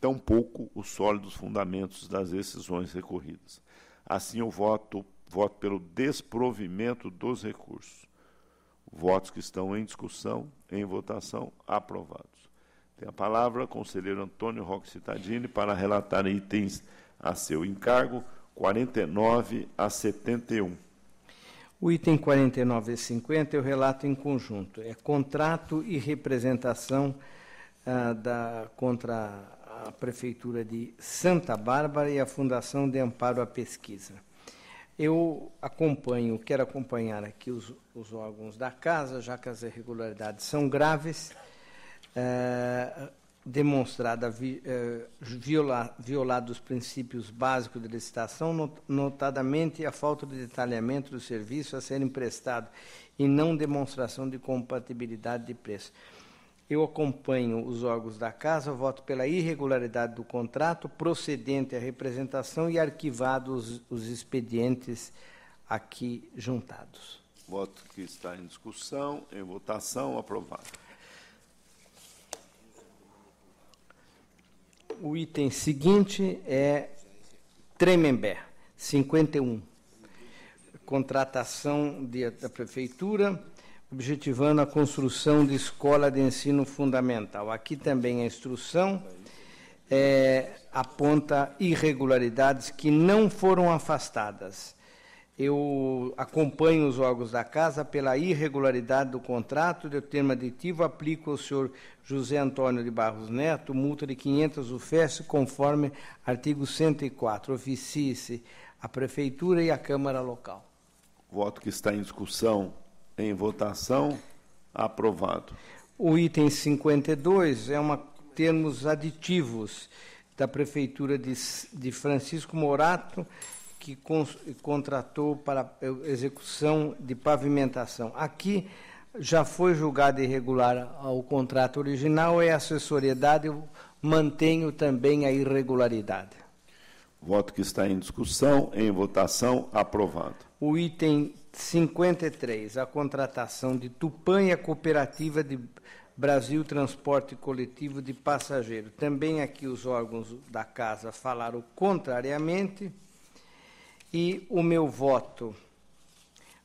tampouco os sólidos fundamentos das decisões recorridas. Assim, eu voto, voto pelo desprovimento dos recursos. Votos que estão em discussão, em votação, aprovados. Tem a palavra o conselheiro Antônio Roque Citadini para relatar itens a seu encargo, 49 a 71. O item 49 e 50 eu relato em conjunto. É contrato e representação ah, da, contra a Prefeitura de Santa Bárbara e a Fundação de Amparo à Pesquisa. Eu acompanho, quero acompanhar aqui os, os órgãos da casa, já que as irregularidades são graves, é, demonstrada vi, é, viola, violado os princípios básicos de licitação, notadamente a falta de detalhamento do serviço a ser emprestado e não demonstração de compatibilidade de preço. Eu acompanho os órgãos da Casa, voto pela irregularidade do contrato, procedente à representação e arquivados os, os expedientes aqui juntados. Voto que está em discussão, em votação, aprovado. O item seguinte é Tremembé, 51. Contratação de, da Prefeitura objetivando a construção de escola de ensino fundamental. Aqui também a instrução é, aponta irregularidades que não foram afastadas. Eu acompanho os órgãos da casa pela irregularidade do contrato, de termo aditivo, aplico ao senhor José Antônio de Barros Neto multa de 500 UFES, conforme artigo 104. Oficie-se a Prefeitura e a Câmara Local. Voto que está em discussão em votação. Aprovado. O item 52 é uma termos aditivos da Prefeitura de, de Francisco Morato, que con, contratou para execução de pavimentação. Aqui já foi julgado irregular o contrato original, é assessoriedade, eu mantenho também a irregularidade. Voto que está em discussão, em votação, aprovado. O item 53, a contratação de Tupã e a Cooperativa de Brasil Transporte Coletivo de Passageiro. Também aqui os órgãos da casa falaram contrariamente e o meu voto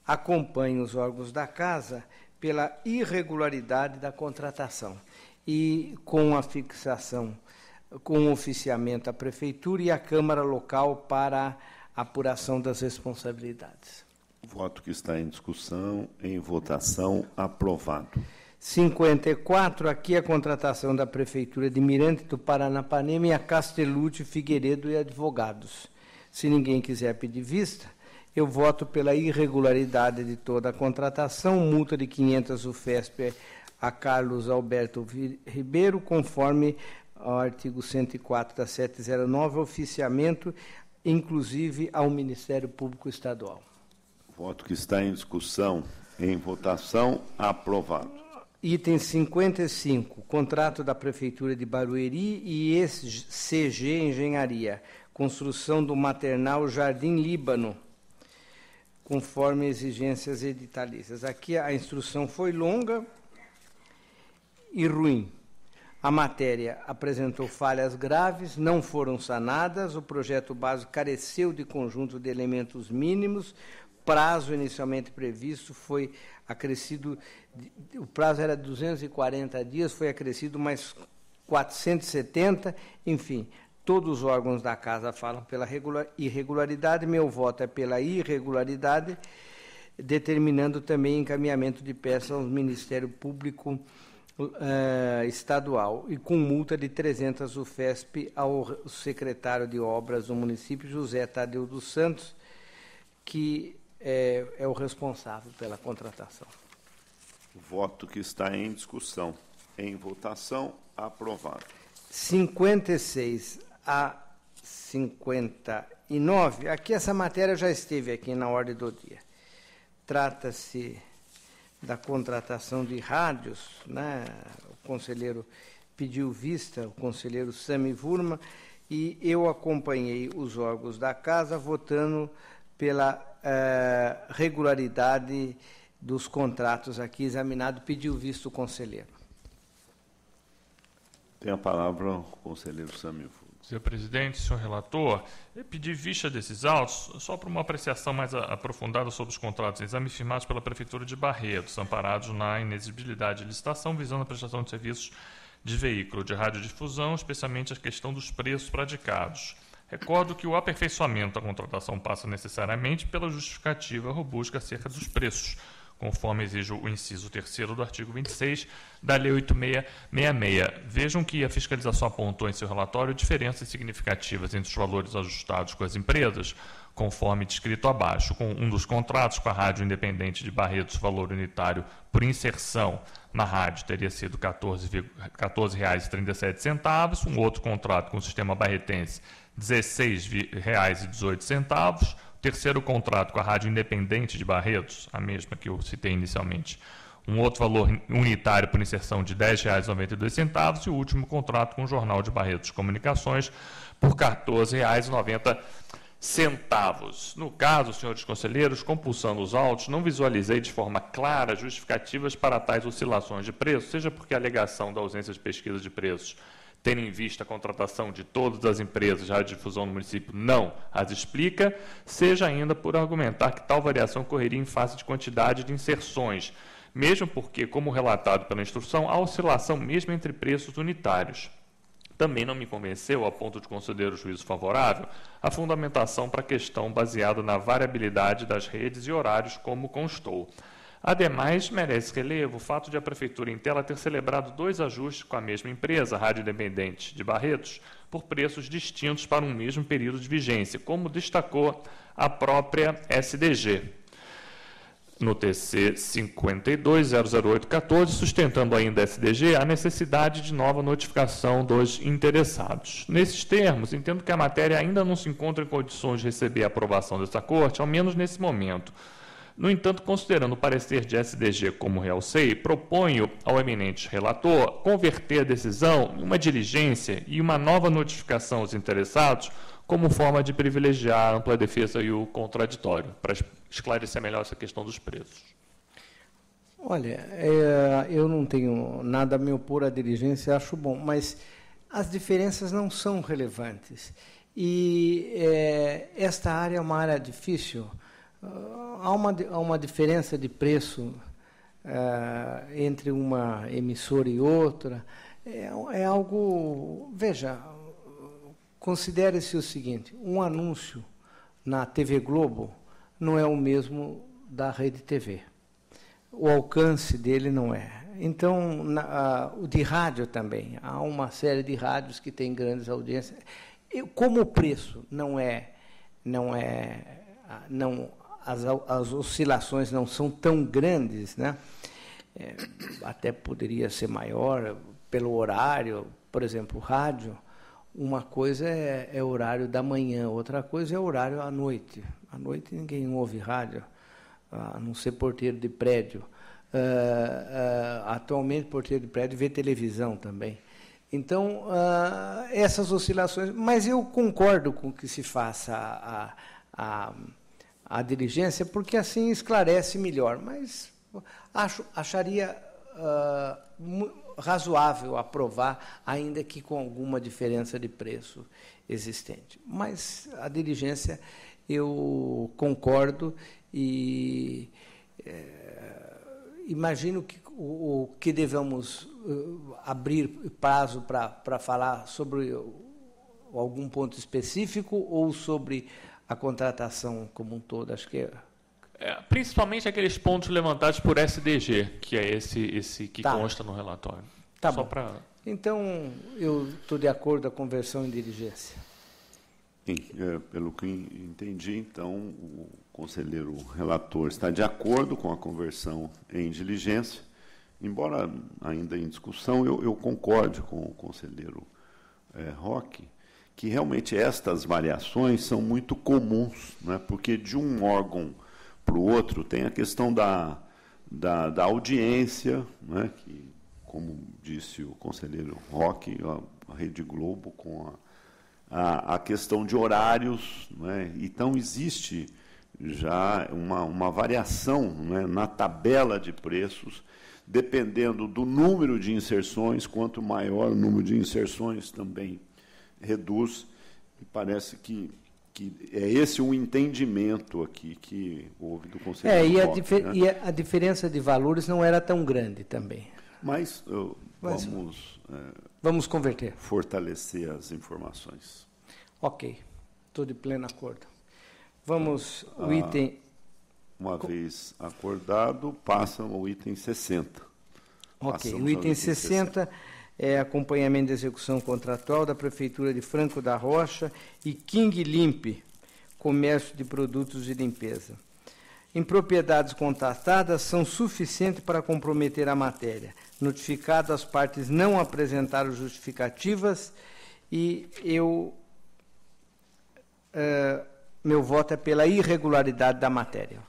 acompanha os órgãos da casa pela irregularidade da contratação e com a fixação, com o oficiamento à prefeitura e à Câmara Local para apuração das responsabilidades. Voto que está em discussão, em votação, aprovado. 54, aqui a contratação da Prefeitura de Mirante do Paranapanema e a Castellucci, Figueiredo e Advogados. Se ninguém quiser pedir vista, eu voto pela irregularidade de toda a contratação, multa de 500 UFESP a Carlos Alberto Ribeiro, conforme ao artigo 104 da 709, oficiamento, inclusive ao Ministério Público Estadual. Voto que está em discussão, em votação, aprovado. Item 55, contrato da Prefeitura de Barueri e ex-CG Engenharia, construção do maternal Jardim Líbano, conforme exigências editalícias. Aqui a instrução foi longa e ruim. A matéria apresentou falhas graves, não foram sanadas, o projeto básico careceu de conjunto de elementos mínimos, prazo inicialmente previsto foi acrescido, o prazo era 240 dias, foi acrescido mais 470, enfim, todos os órgãos da casa falam pela irregularidade, meu voto é pela irregularidade, determinando também encaminhamento de peças ao Ministério Público uh, Estadual e com multa de 300 UFESP ao secretário de Obras do município, José Tadeu dos Santos, que é, é o responsável pela contratação. Voto que está em discussão. Em votação, aprovado. 56. A 59. Aqui essa matéria já esteve aqui na ordem do dia. Trata-se da contratação de rádios, né? O conselheiro pediu vista, o conselheiro Sami Vurma, e eu acompanhei os órgãos da casa votando pela eh, regularidade dos contratos aqui examinado, pediu visto o conselheiro. Tem a palavra o conselheiro Sami Vurma. Senhor presidente, senhor relator, eu pedi vista desses autos só para uma apreciação mais aprofundada sobre os contratos em exame firmados pela Prefeitura de Barretos, amparados na inexigibilidade de licitação visando a prestação de serviços de veículo de radiodifusão, especialmente a questão dos preços praticados. Recordo que o aperfeiçoamento da contratação passa necessariamente pela justificativa robusta acerca dos preços, conforme exige o inciso 3 do artigo 26 da Lei 8666. Vejam que a fiscalização apontou em seu relatório diferenças significativas entre os valores ajustados com as empresas, conforme descrito abaixo, com um dos contratos com a Rádio Independente de Barretos, valor unitário por inserção na rádio teria sido R$ 14,37, 14 um outro contrato com o sistema barretense R$ 16,18, terceiro contrato com a Rádio Independente de Barretos, a mesma que eu citei inicialmente, um outro valor unitário por inserção de R$ 10,92 e o último contrato com o Jornal de Barretos Comunicações por R$ 14,90 centavos. No caso, senhores conselheiros, compulsando os autos, não visualizei de forma clara justificativas para tais oscilações de preço, seja porque a alegação da ausência de pesquisa de preços tendo em vista a contratação de todas as empresas de radiodifusão no município, não as explica, seja ainda por argumentar que tal variação ocorreria em face de quantidade de inserções, mesmo porque, como relatado pela instrução, há oscilação mesmo entre preços unitários. Também não me convenceu, a ponto de considerar o juízo favorável, a fundamentação para a questão baseada na variabilidade das redes e horários, como constou. Ademais, merece relevo o fato de a Prefeitura em tela ter celebrado dois ajustes com a mesma empresa, Rádio Independente de Barretos, por preços distintos para um mesmo período de vigência, como destacou a própria SDG. No TC 52.00814, sustentando ainda a SDG a necessidade de nova notificação dos interessados. Nesses termos, entendo que a matéria ainda não se encontra em condições de receber a aprovação dessa Corte, ao menos nesse momento no entanto, considerando o parecer de SDG como realcei, proponho ao eminente relator converter a decisão em uma diligência e uma nova notificação aos interessados como forma de privilegiar a ampla defesa e o contraditório, para esclarecer melhor essa questão dos preços. Olha, é, eu não tenho nada a me opor à diligência, acho bom, mas as diferenças não são relevantes. E é, esta área é uma área difícil há uma, há uma diferença de preço é, entre uma emissora e outra. É, é algo. Veja, considere-se o seguinte: um anúncio na TV Globo não é o mesmo da Rede TV. O alcance dele não é. Então, na, a, o de rádio também. Há uma série de rádios que têm grandes audiências. Como o preço não é, não é, não as, as oscilações não são tão grandes, né? É, até poderia ser maior pelo horário, por exemplo, rádio. Uma coisa é, é horário da manhã, outra coisa é horário à noite. À noite ninguém ouve rádio, a não ser porteiro de prédio. Uh, uh, atualmente, porteiro de prédio vê televisão também. Então, uh, essas oscilações. Mas eu concordo com que se faça a, a, a a diligência, porque assim esclarece melhor. Mas acho, acharia uh, razoável aprovar, ainda que com alguma diferença de preço existente. Mas a diligência eu concordo e é, imagino que o, o, que devemos uh, abrir prazo para falar sobre algum ponto específico ou sobre a contratação como um todo. Acho que é... É, principalmente aqueles pontos levantados por SDG, que é esse, esse que tá. consta no relatório. Tá Só bom. Pra... Então, eu estou de acordo com a conversão em diligência. Sim, é, pelo que entendi, então, o conselheiro relator está de acordo com a conversão em diligência, embora ainda em discussão, eu, eu concorde com o conselheiro é, Roque, que realmente estas variações são muito comuns, né? porque de um órgão para o outro tem a questão da, da, da audiência, né? que, como disse o conselheiro Roque, a, Rede Globo, com a, a, a questão de horários, né? então existe já uma, uma variação né? na tabela de preços, dependendo do número de inserções, quanto maior o número de inserções também reduz, e parece que, que é esse o entendimento aqui que houve do Conselho é, e, a, né? e a, diferença de valores não era tão grande também. Mas, uh, Mas vamos, uh, vamos converter. Fortalecer as informações. Ok, estou de pleno acordo. Vamos, o ah, item... Uma vez acordado, passa o item 60. Ok, Passamos o item 60, 60 é, acompanhamento da execução contratual da Prefeitura de Franco da Rocha e King Limp, comércio de produtos de limpeza. Impropriedades contatadas são suficientes para comprometer a matéria. Notificado, as partes não apresentaram justificativas e eu. Uh, meu voto é pela irregularidade da matéria.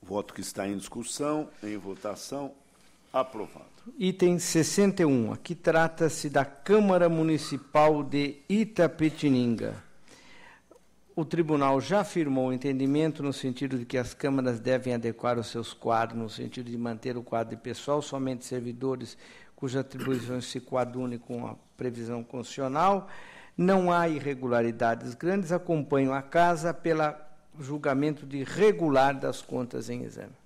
Voto que está em discussão, em votação, aprovado. Item 61. Aqui trata-se da Câmara Municipal de Itapetininga. O tribunal já firmou o entendimento no sentido de que as câmaras devem adequar os seus quadros, no sentido de manter o quadro de pessoal somente servidores cujas atribuições se coadunem com a previsão constitucional. Não há irregularidades grandes, acompanham a casa pelo julgamento de regular das contas em exame.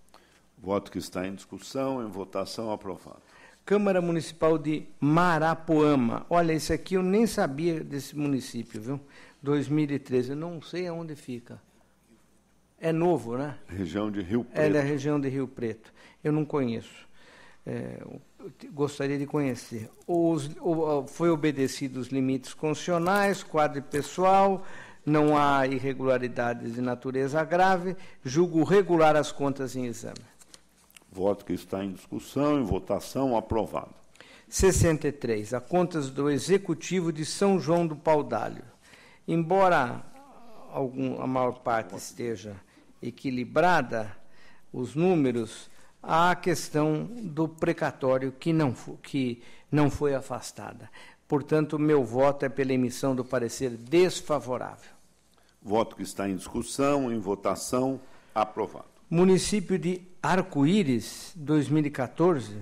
Voto que está em discussão, em votação, aprovado. Câmara Municipal de Marapoama. Olha, esse aqui eu nem sabia desse município, viu? 2013, eu não sei aonde fica. É novo, né? Região de Rio Preto. É da região de Rio Preto. Eu não conheço. É, gostaria de conhecer. Os, o, foi obedecido os limites constitucionais, quadro pessoal, não há irregularidades de natureza grave, julgo regular as contas em exame. Voto que está em discussão, em votação, aprovado. 63. A contas do Executivo de São João do Paudalho. Embora algum, a maior parte esteja equilibrada, os números, há a questão do precatório que não, que não foi afastada. Portanto, meu voto é pela emissão do parecer desfavorável. Voto que está em discussão, em votação, aprovado. Município de Arco-Íris, 2014,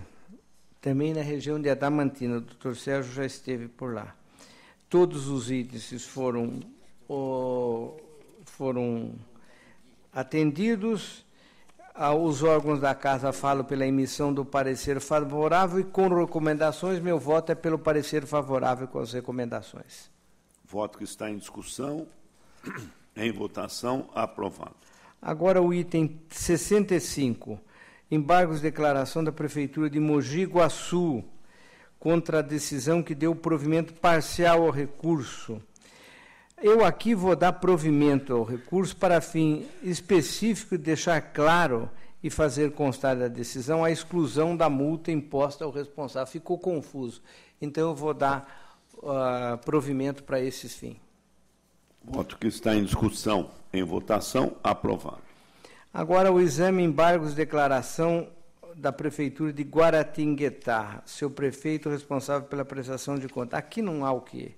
também na região de Adamantina. O doutor Sérgio já esteve por lá. Todos os índices foram, foram atendidos. Os órgãos da casa falam pela emissão do parecer favorável e com recomendações. Meu voto é pelo parecer favorável com as recomendações. Voto que está em discussão, em votação, aprovado. Agora o item 65, embargos de declaração da Prefeitura de Mogi Guaçu contra a decisão que deu provimento parcial ao recurso. Eu aqui vou dar provimento ao recurso para fim específico de deixar claro e fazer constar da decisão a exclusão da multa imposta ao responsável. Ficou confuso. Então eu vou dar uh, provimento para esses fins. Voto que está em discussão, em votação, aprovado. Agora o exame embargos de declaração da Prefeitura de Guaratinguetá, seu prefeito responsável pela prestação de contas. Aqui não há o que,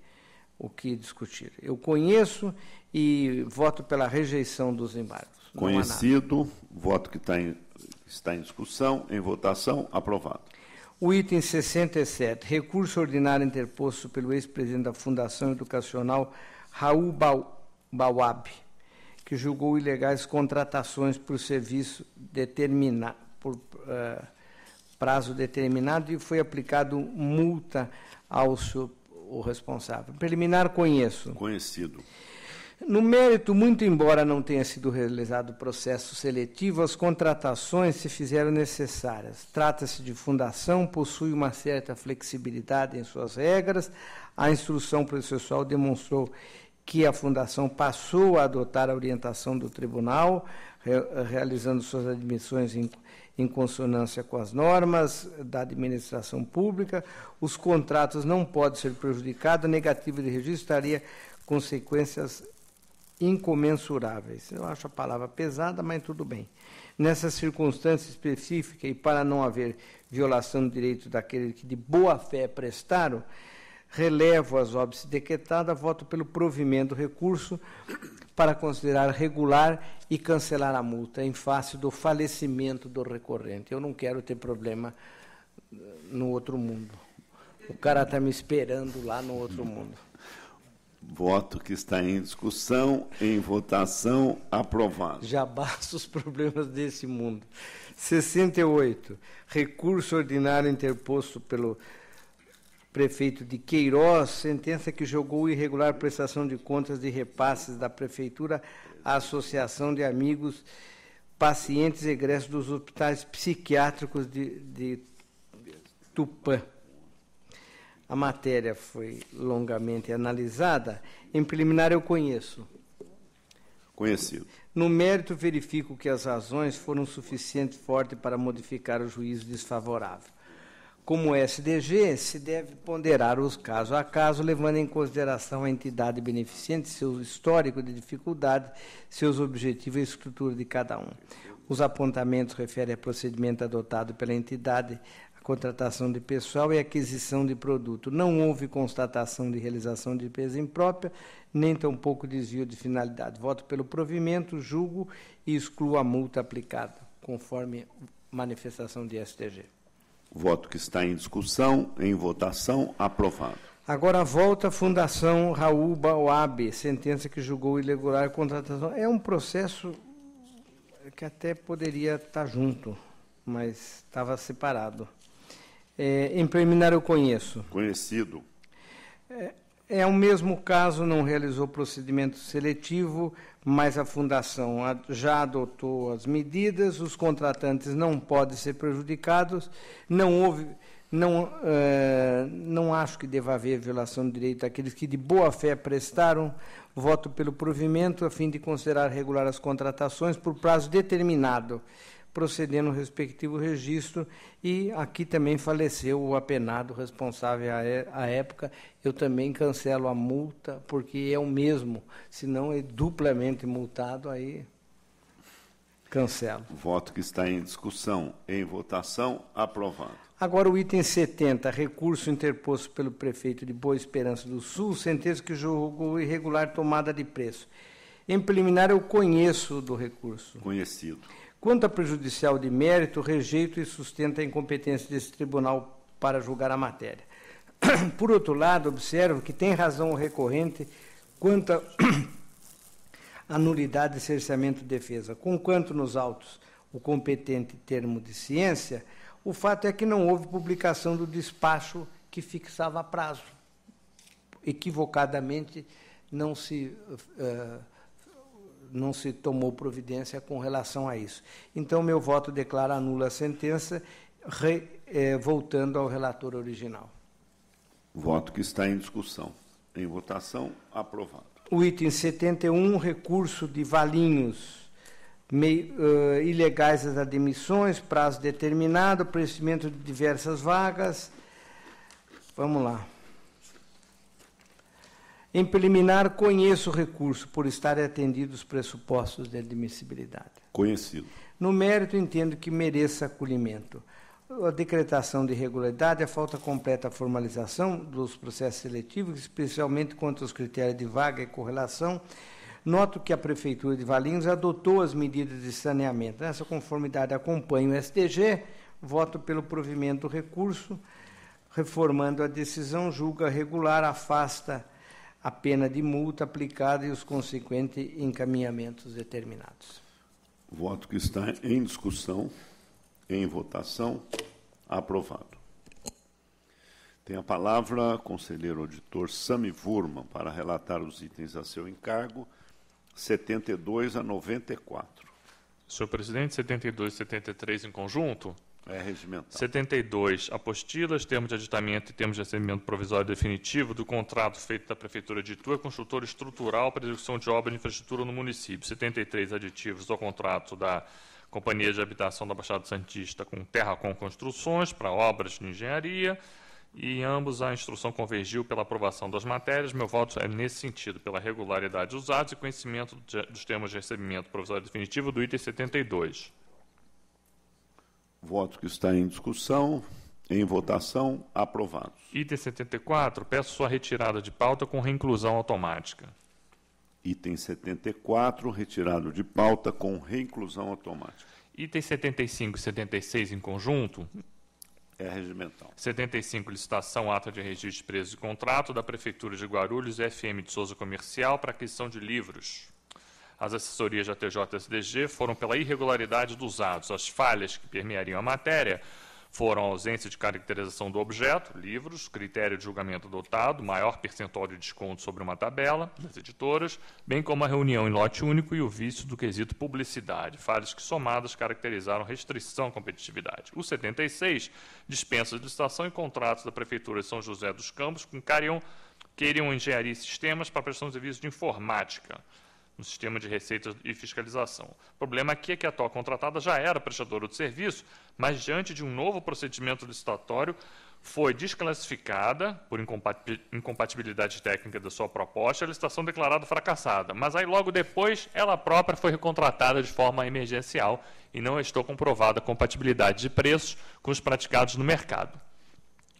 o que discutir. Eu conheço e voto pela rejeição dos embargos. Conhecido, voto que está em, está em discussão, em votação, aprovado. O item 67, recurso ordinário interposto pelo ex-presidente da Fundação Educacional Raul Bawab, que julgou ilegais contratações por serviço determinado, por uh, prazo determinado e foi aplicado multa ao seu, o responsável. Preliminar conheço. Conhecido. No mérito, muito embora não tenha sido realizado o processo seletivo, as contratações se fizeram necessárias. Trata-se de fundação, possui uma certa flexibilidade em suas regras. A instrução processual demonstrou que a Fundação passou a adotar a orientação do tribunal, re, realizando suas admissões em, em consonância com as normas da administração pública, os contratos não podem ser prejudicados, a negativa de registro estaria consequências incomensuráveis. Eu acho a palavra pesada, mas tudo bem. Nessa circunstância específica e para não haver violação do direito daquele que de boa fé prestaram, relevo as obras decretadas, voto pelo provimento do recurso para considerar regular e cancelar a multa em face do falecimento do recorrente. Eu não quero ter problema eh, no outro mundo. O cara está me esperando lá no outro mundo. Voto que está em discussão, em votação, aprovado. Já basta <laughs> os problemas desse mundo. 68. Recurso ordinário interposto pelo prefeito de Queiroz, sentença que jogou irregular prestação de contas de repasses da prefeitura à Associação de Amigos Pacientes Egressos dos Hospitais Psiquiátricos de, de Tupã. A matéria foi longamente analisada. Em preliminar, eu conheço. Conhecido. No mérito, verifico que as razões foram suficientes fortes para modificar o juízo desfavorável como SDG, se deve ponderar os casos a caso, levando em consideração a entidade beneficente, seu histórico de dificuldade, seus objetivos e estrutura de cada um. Os apontamentos referem a procedimento adotado pela entidade, a contratação de pessoal e aquisição de produto. Não houve constatação de realização de despesa imprópria, nem tampouco desvio de finalidade. Voto pelo provimento, julgo e excluo a multa aplicada, conforme manifestação de STG. Voto que está em discussão, em votação, aprovado. Agora volta a Fundação Raul Bauab, sentença que julgou irregular a contratação. É um processo que até poderia estar junto, mas estava separado. É, em preliminar eu conheço. Conhecido. É, é o mesmo caso, não realizou procedimento seletivo, mas a Fundação já adotou as medidas, os contratantes não podem ser prejudicados, não houve, não, eh, não acho que deva haver violação de direito daqueles que de boa fé prestaram voto pelo provimento a fim de considerar regular as contratações por prazo determinado procedendo o respectivo registro e aqui também faleceu o apenado responsável à, época. Eu também cancelo a multa, porque é o mesmo, se não é duplamente multado, aí cancelo. Voto que está em discussão, em votação, aprovado. Agora o item 70, recurso interposto pelo prefeito de Boa Esperança do Sul, sentença que julgou irregular tomada de preço. Em preliminar, eu conheço do recurso. Conhecido. Quanto a prejudicial de mérito, rejeito e sustenta a incompetência desse tribunal para julgar a matéria. <clears throat> Por outro lado, observo que tem razão o recorrente quanto à <clears throat> nulidade de cerceamento de defesa. Conquanto nos autos o competente termo de ciência, o fato é que não houve publicação do despacho que fixava prazo. Equivocadamente não se uh, não se tomou providência com relação a isso. Então, meu voto declara nula a sentença, re, eh, voltando ao relator original. Voto que está em discussão. Em votação, aprovado. O item 71, recurso de valinhos meio, uh, ilegais das admissões, prazo determinado, preenchimento de diversas vagas. Vamos lá. Em preliminar, conheço o recurso por estar atendido os pressupostos de admissibilidade. Conhecido. No mérito, entendo que mereça acolhimento. A decretação de irregularidade, a falta completa formalização dos processos seletivos, especialmente quanto aos critérios de vaga e correlação. Noto que a Prefeitura de Valinhos adotou as medidas de saneamento. Nessa conformidade, acompanho o STG, voto pelo provimento do recurso, reformando a decisão, julga regular, afasta a pena de multa aplicada e os consequentes encaminhamentos determinados. Voto que está em discussão, em votação, aprovado. Tem a palavra conselheiro auditor Sami Vurman para relatar os itens a seu encargo, 72 a 94. Senhor presidente, 72 e 73 em conjunto? É regimental. 72, apostilas, termos de aditamento e termos de recebimento provisório definitivo do contrato feito da Prefeitura de Itu, construtora estrutural para execução de obras de infraestrutura no município. 73, aditivos ao contrato da Companhia de Habitação da Baixada Santista com Terra com Construções para obras de engenharia. E em ambos a instrução convergiu pela aprovação das matérias. Meu voto é nesse sentido, pela regularidade dos atos e conhecimento dos termos de recebimento provisório definitivo do item 72. Voto que está em discussão. Em votação, aprovados. Item 74, peço sua retirada de pauta com reinclusão automática. Item 74, retirado de pauta com reinclusão automática. Item 75 e 76 em conjunto. É regimental. 75, licitação, ata de registro de preços e contrato da Prefeitura de Guarulhos FM de Souza Comercial para aquisição de livros. As assessorias da TJSDG foram pela irregularidade dos atos, as falhas que permeariam a matéria, foram ausência de caracterização do objeto, livros, critério de julgamento adotado, maior percentual de desconto sobre uma tabela das editoras, bem como a reunião em lote único e o vício do quesito publicidade, falhas que somadas caracterizaram restrição à competitividade. O 76, dispensa de licitação e contratos da Prefeitura de São José dos Campos com queriam, queriam engenharia e sistemas para prestação de serviços de informática no sistema de receitas e fiscalização. O problema aqui é que a atual contratada já era prestadora de serviço, mas diante de um novo procedimento licitatório, foi desclassificada por incompatibilidade técnica da sua proposta, a licitação declarada fracassada. Mas aí logo depois ela própria foi recontratada de forma emergencial e não estou comprovada a compatibilidade de preços com os praticados no mercado.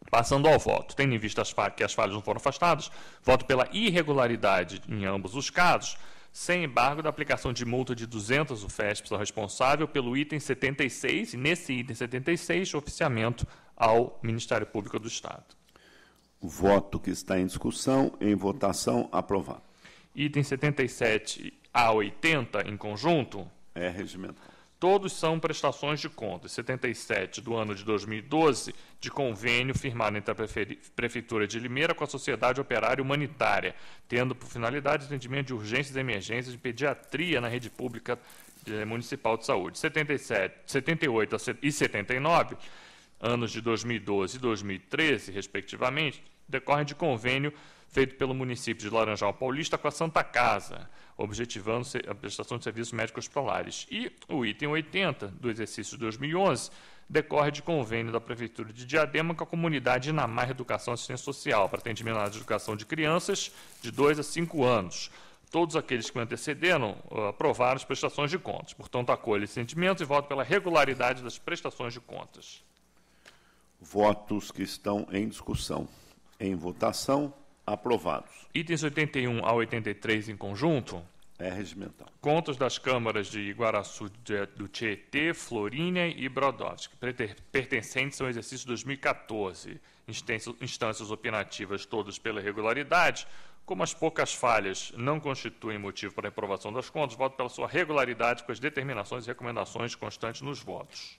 Passando ao voto, tendo em vista as que as falhas não foram afastadas, voto pela irregularidade em ambos os casos, sem embargo da aplicação de multa de 200 UFESPs ao responsável pelo item 76, e nesse item 76, oficiamento ao Ministério Público do Estado. O voto que está em discussão, em votação, aprovado. Item 77 a 80, em conjunto. É regimental. Todos são prestações de contas. 77 do ano de 2012, de convênio firmado entre a Prefeitura de Limeira com a Sociedade Operária Humanitária, tendo por finalidade o atendimento de urgências e emergências de pediatria na rede pública eh, municipal de saúde. 77, 78 e 79, anos de 2012 e 2013, respectivamente, decorrem de convênio feito pelo município de Laranjal Paulista com a Santa Casa, objetivando a prestação de serviços médicos hospitalares. E o item 80 do exercício de 2011 decorre de convênio da Prefeitura de Diadema com a comunidade Inamar Educação e Assistência Social para atendimento na educação de crianças de 2 a 5 anos. Todos aqueles que me antecederam uh, aprovaram as prestações de contas. Portanto, acolho esse sentimento e voto pela regularidade das prestações de contas. Votos que estão em discussão. Em votação, Aprovados. Itens 81 a 83 em conjunto. É regimental. Contas das câmaras de Iguaraçu do Tietê, Florínia e Brodowski, pertencentes ao exercício 2014. Instâncias opinativas todas pela regularidade. Como as poucas falhas não constituem motivo para a aprovação das contas, voto pela sua regularidade com as determinações e recomendações constantes nos votos.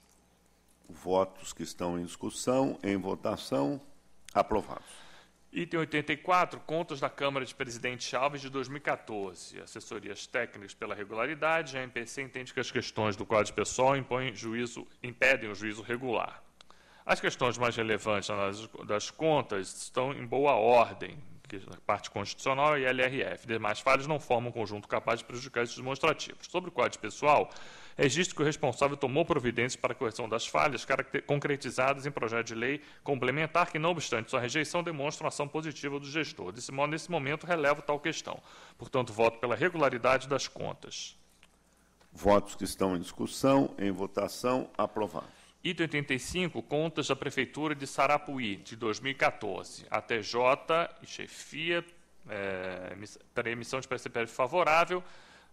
Votos que estão em discussão, em votação, aprovados. Item 84, contas da Câmara de Presidente Alves de 2014. Assessorias técnicas pela regularidade. A MPC entende que as questões do Código Pessoal impõem juízo, impedem o juízo regular. As questões mais relevantes das contas estão em boa ordem, a parte constitucional e LRF. Demais falhas não formam um conjunto capaz de prejudicar esses demonstrativos. Sobre o Código Pessoal, registro que o responsável tomou providências para a correção das falhas concretizadas em projeto de lei complementar que, não obstante sua rejeição, demonstram ação positiva do gestor. Desse modo, nesse momento, relevo tal questão. Portanto, voto pela regularidade das contas. Votos que estão em discussão, em votação, aprovados. Item 85, contas da Prefeitura de Sarapuí, de 2014. A TJ e chefia, é, para emissão de parecer favorável,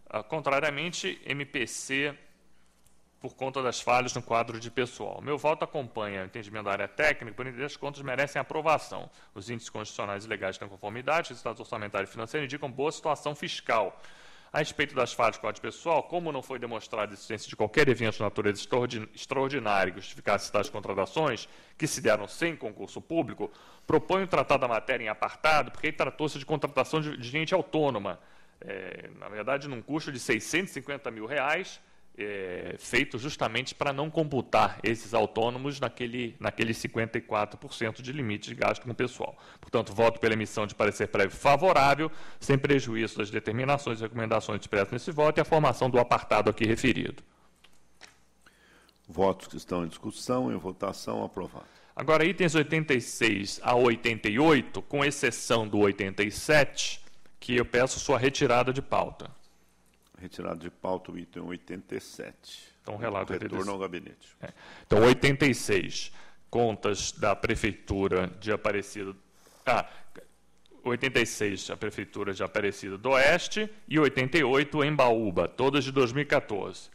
ah, contrariamente, MPC por conta das falhas no quadro de pessoal. Meu voto acompanha o entendimento da área técnica, por entender as contas merecem aprovação. Os índices constitucionais e legais estão em conformidade, os resultados orçamentário e financeiro indicam boa situação fiscal. A respeito das falhas do quadro pessoal, como não foi demonstrada a existência de qualquer evento de natureza extraordinária que justificasse tais contratações, que se deram sem concurso público, proponho tratar da matéria em apartado, porque tratou-se de contratação de, de gente autônoma, é, na verdade, num custo de 650 mil reais, é, feito justamente para não computar esses autônomos naquele, naquele 54% de limite de gasto com o pessoal. Portanto, voto pela emissão de parecer prévio favorável, sem prejuízo das determinações e recomendações expressas nesse voto e a formação do apartado aqui referido. Votos que estão em discussão, em votação, aprovado. Agora, itens 86 a 88, com exceção do 87, que eu peço sua retirada de pauta. Retirada de pauta o item 87. Então, relato Retorno ao gabinete. É. Então, 86, contas da Prefeitura de Aparecida. Ah, 86, a Prefeitura de Aparecida do Oeste, e 88, em Baúba, todas de 2014.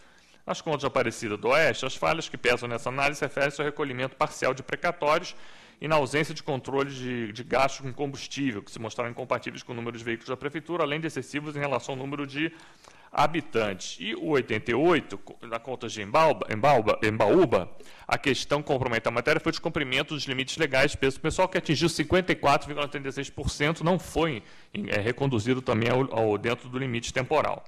As contas de Aparecida do Oeste, as falhas que pesam nessa análise referem-se ao recolhimento parcial de precatórios e na ausência de controle de, de gastos com combustível, que se mostraram incompatíveis com o número de veículos da Prefeitura, além de excessivos em relação ao número de habitantes. E o 88, na conta de Embaúba, Embaúba, Embaúba, a questão que compromete a matéria foi o descumprimento dos limites legais de peso pessoal, que atingiu 54,86%, não foi é, reconduzido também ao, ao, dentro do limite temporal.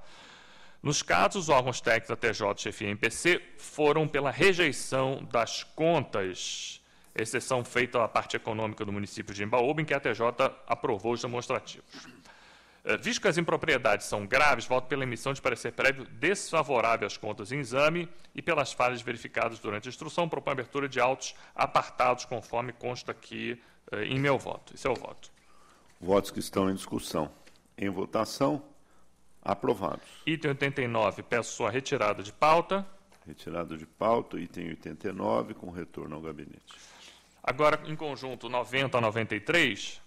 Nos casos, os órgãos técnicos da TJ, chefia e MPC foram pela rejeição das contas, exceção feita à parte econômica do município de Embaúba, em que a TJ aprovou os demonstrativos. Eh, visto que as impropriedades são graves, voto pela emissão de parecer prévio desfavorável às contas em exame e pelas falhas verificadas durante a instrução, propõe abertura de autos apartados, conforme consta aqui eh, em meu voto. Esse é o voto. Votos que estão em discussão. Em votação, aprovados. Item 89, peço sua retirada de pauta. Retirada de pauta, item 89, com retorno ao gabinete. Agora, em conjunto, 90 a 93.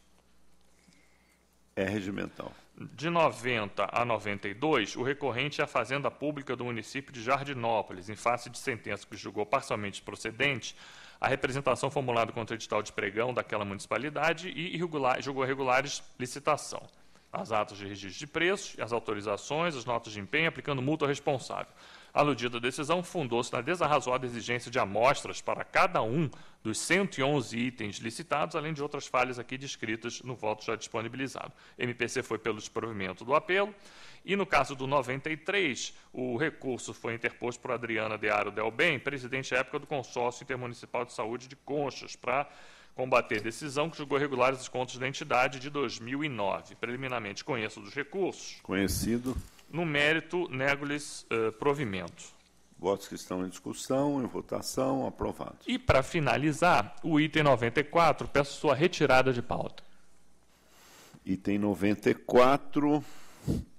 É regimental. De 90 a 92, o recorrente é a Fazenda Pública do município de Jardinópolis, em face de sentença que julgou parcialmente procedente a representação formulada contra o edital de pregão daquela municipalidade e irregular, julgou regulares licitação. As atas de registro de preços, as autorizações, as notas de empenho, aplicando multa ao responsável. Aludida decisão fundou-se na desarrazoada exigência de amostras para cada um dos 111 itens licitados, além de outras falhas aqui descritas no voto já disponibilizado. MPC foi pelo desprovimento do apelo. E no caso do 93, o recurso foi interposto por Adriana Dearo Delbem, presidente à época do Consórcio Intermunicipal de Saúde de Conchas, para combater decisão que julgou regulares os contos da entidade de 2009. Preliminarmente conheço dos recursos. Conhecido. No mérito, nego-lhes uh, provimento. Votos que estão em discussão, em votação, aprovado. E, para finalizar, o item 94, peço sua retirada de pauta. Item 94,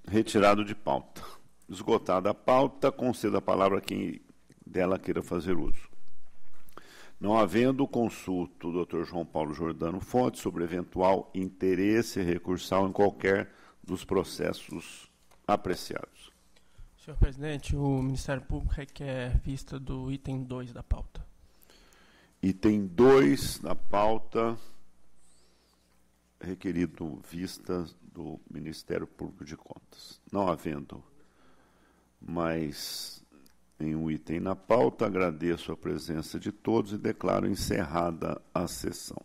retirado de pauta. Esgotada a pauta, conceda a palavra a quem dela queira fazer uso. Não havendo consulto o Dr. João Paulo Jordano Fonte sobre eventual interesse recursal em qualquer dos processos apreciados. Senhor presidente, o Ministério Público requer vista do item 2 da pauta. Item 2 da pauta, requerido vista do Ministério Público de Contas. Não havendo mais nenhum item na pauta, agradeço a presença de todos e declaro encerrada a sessão.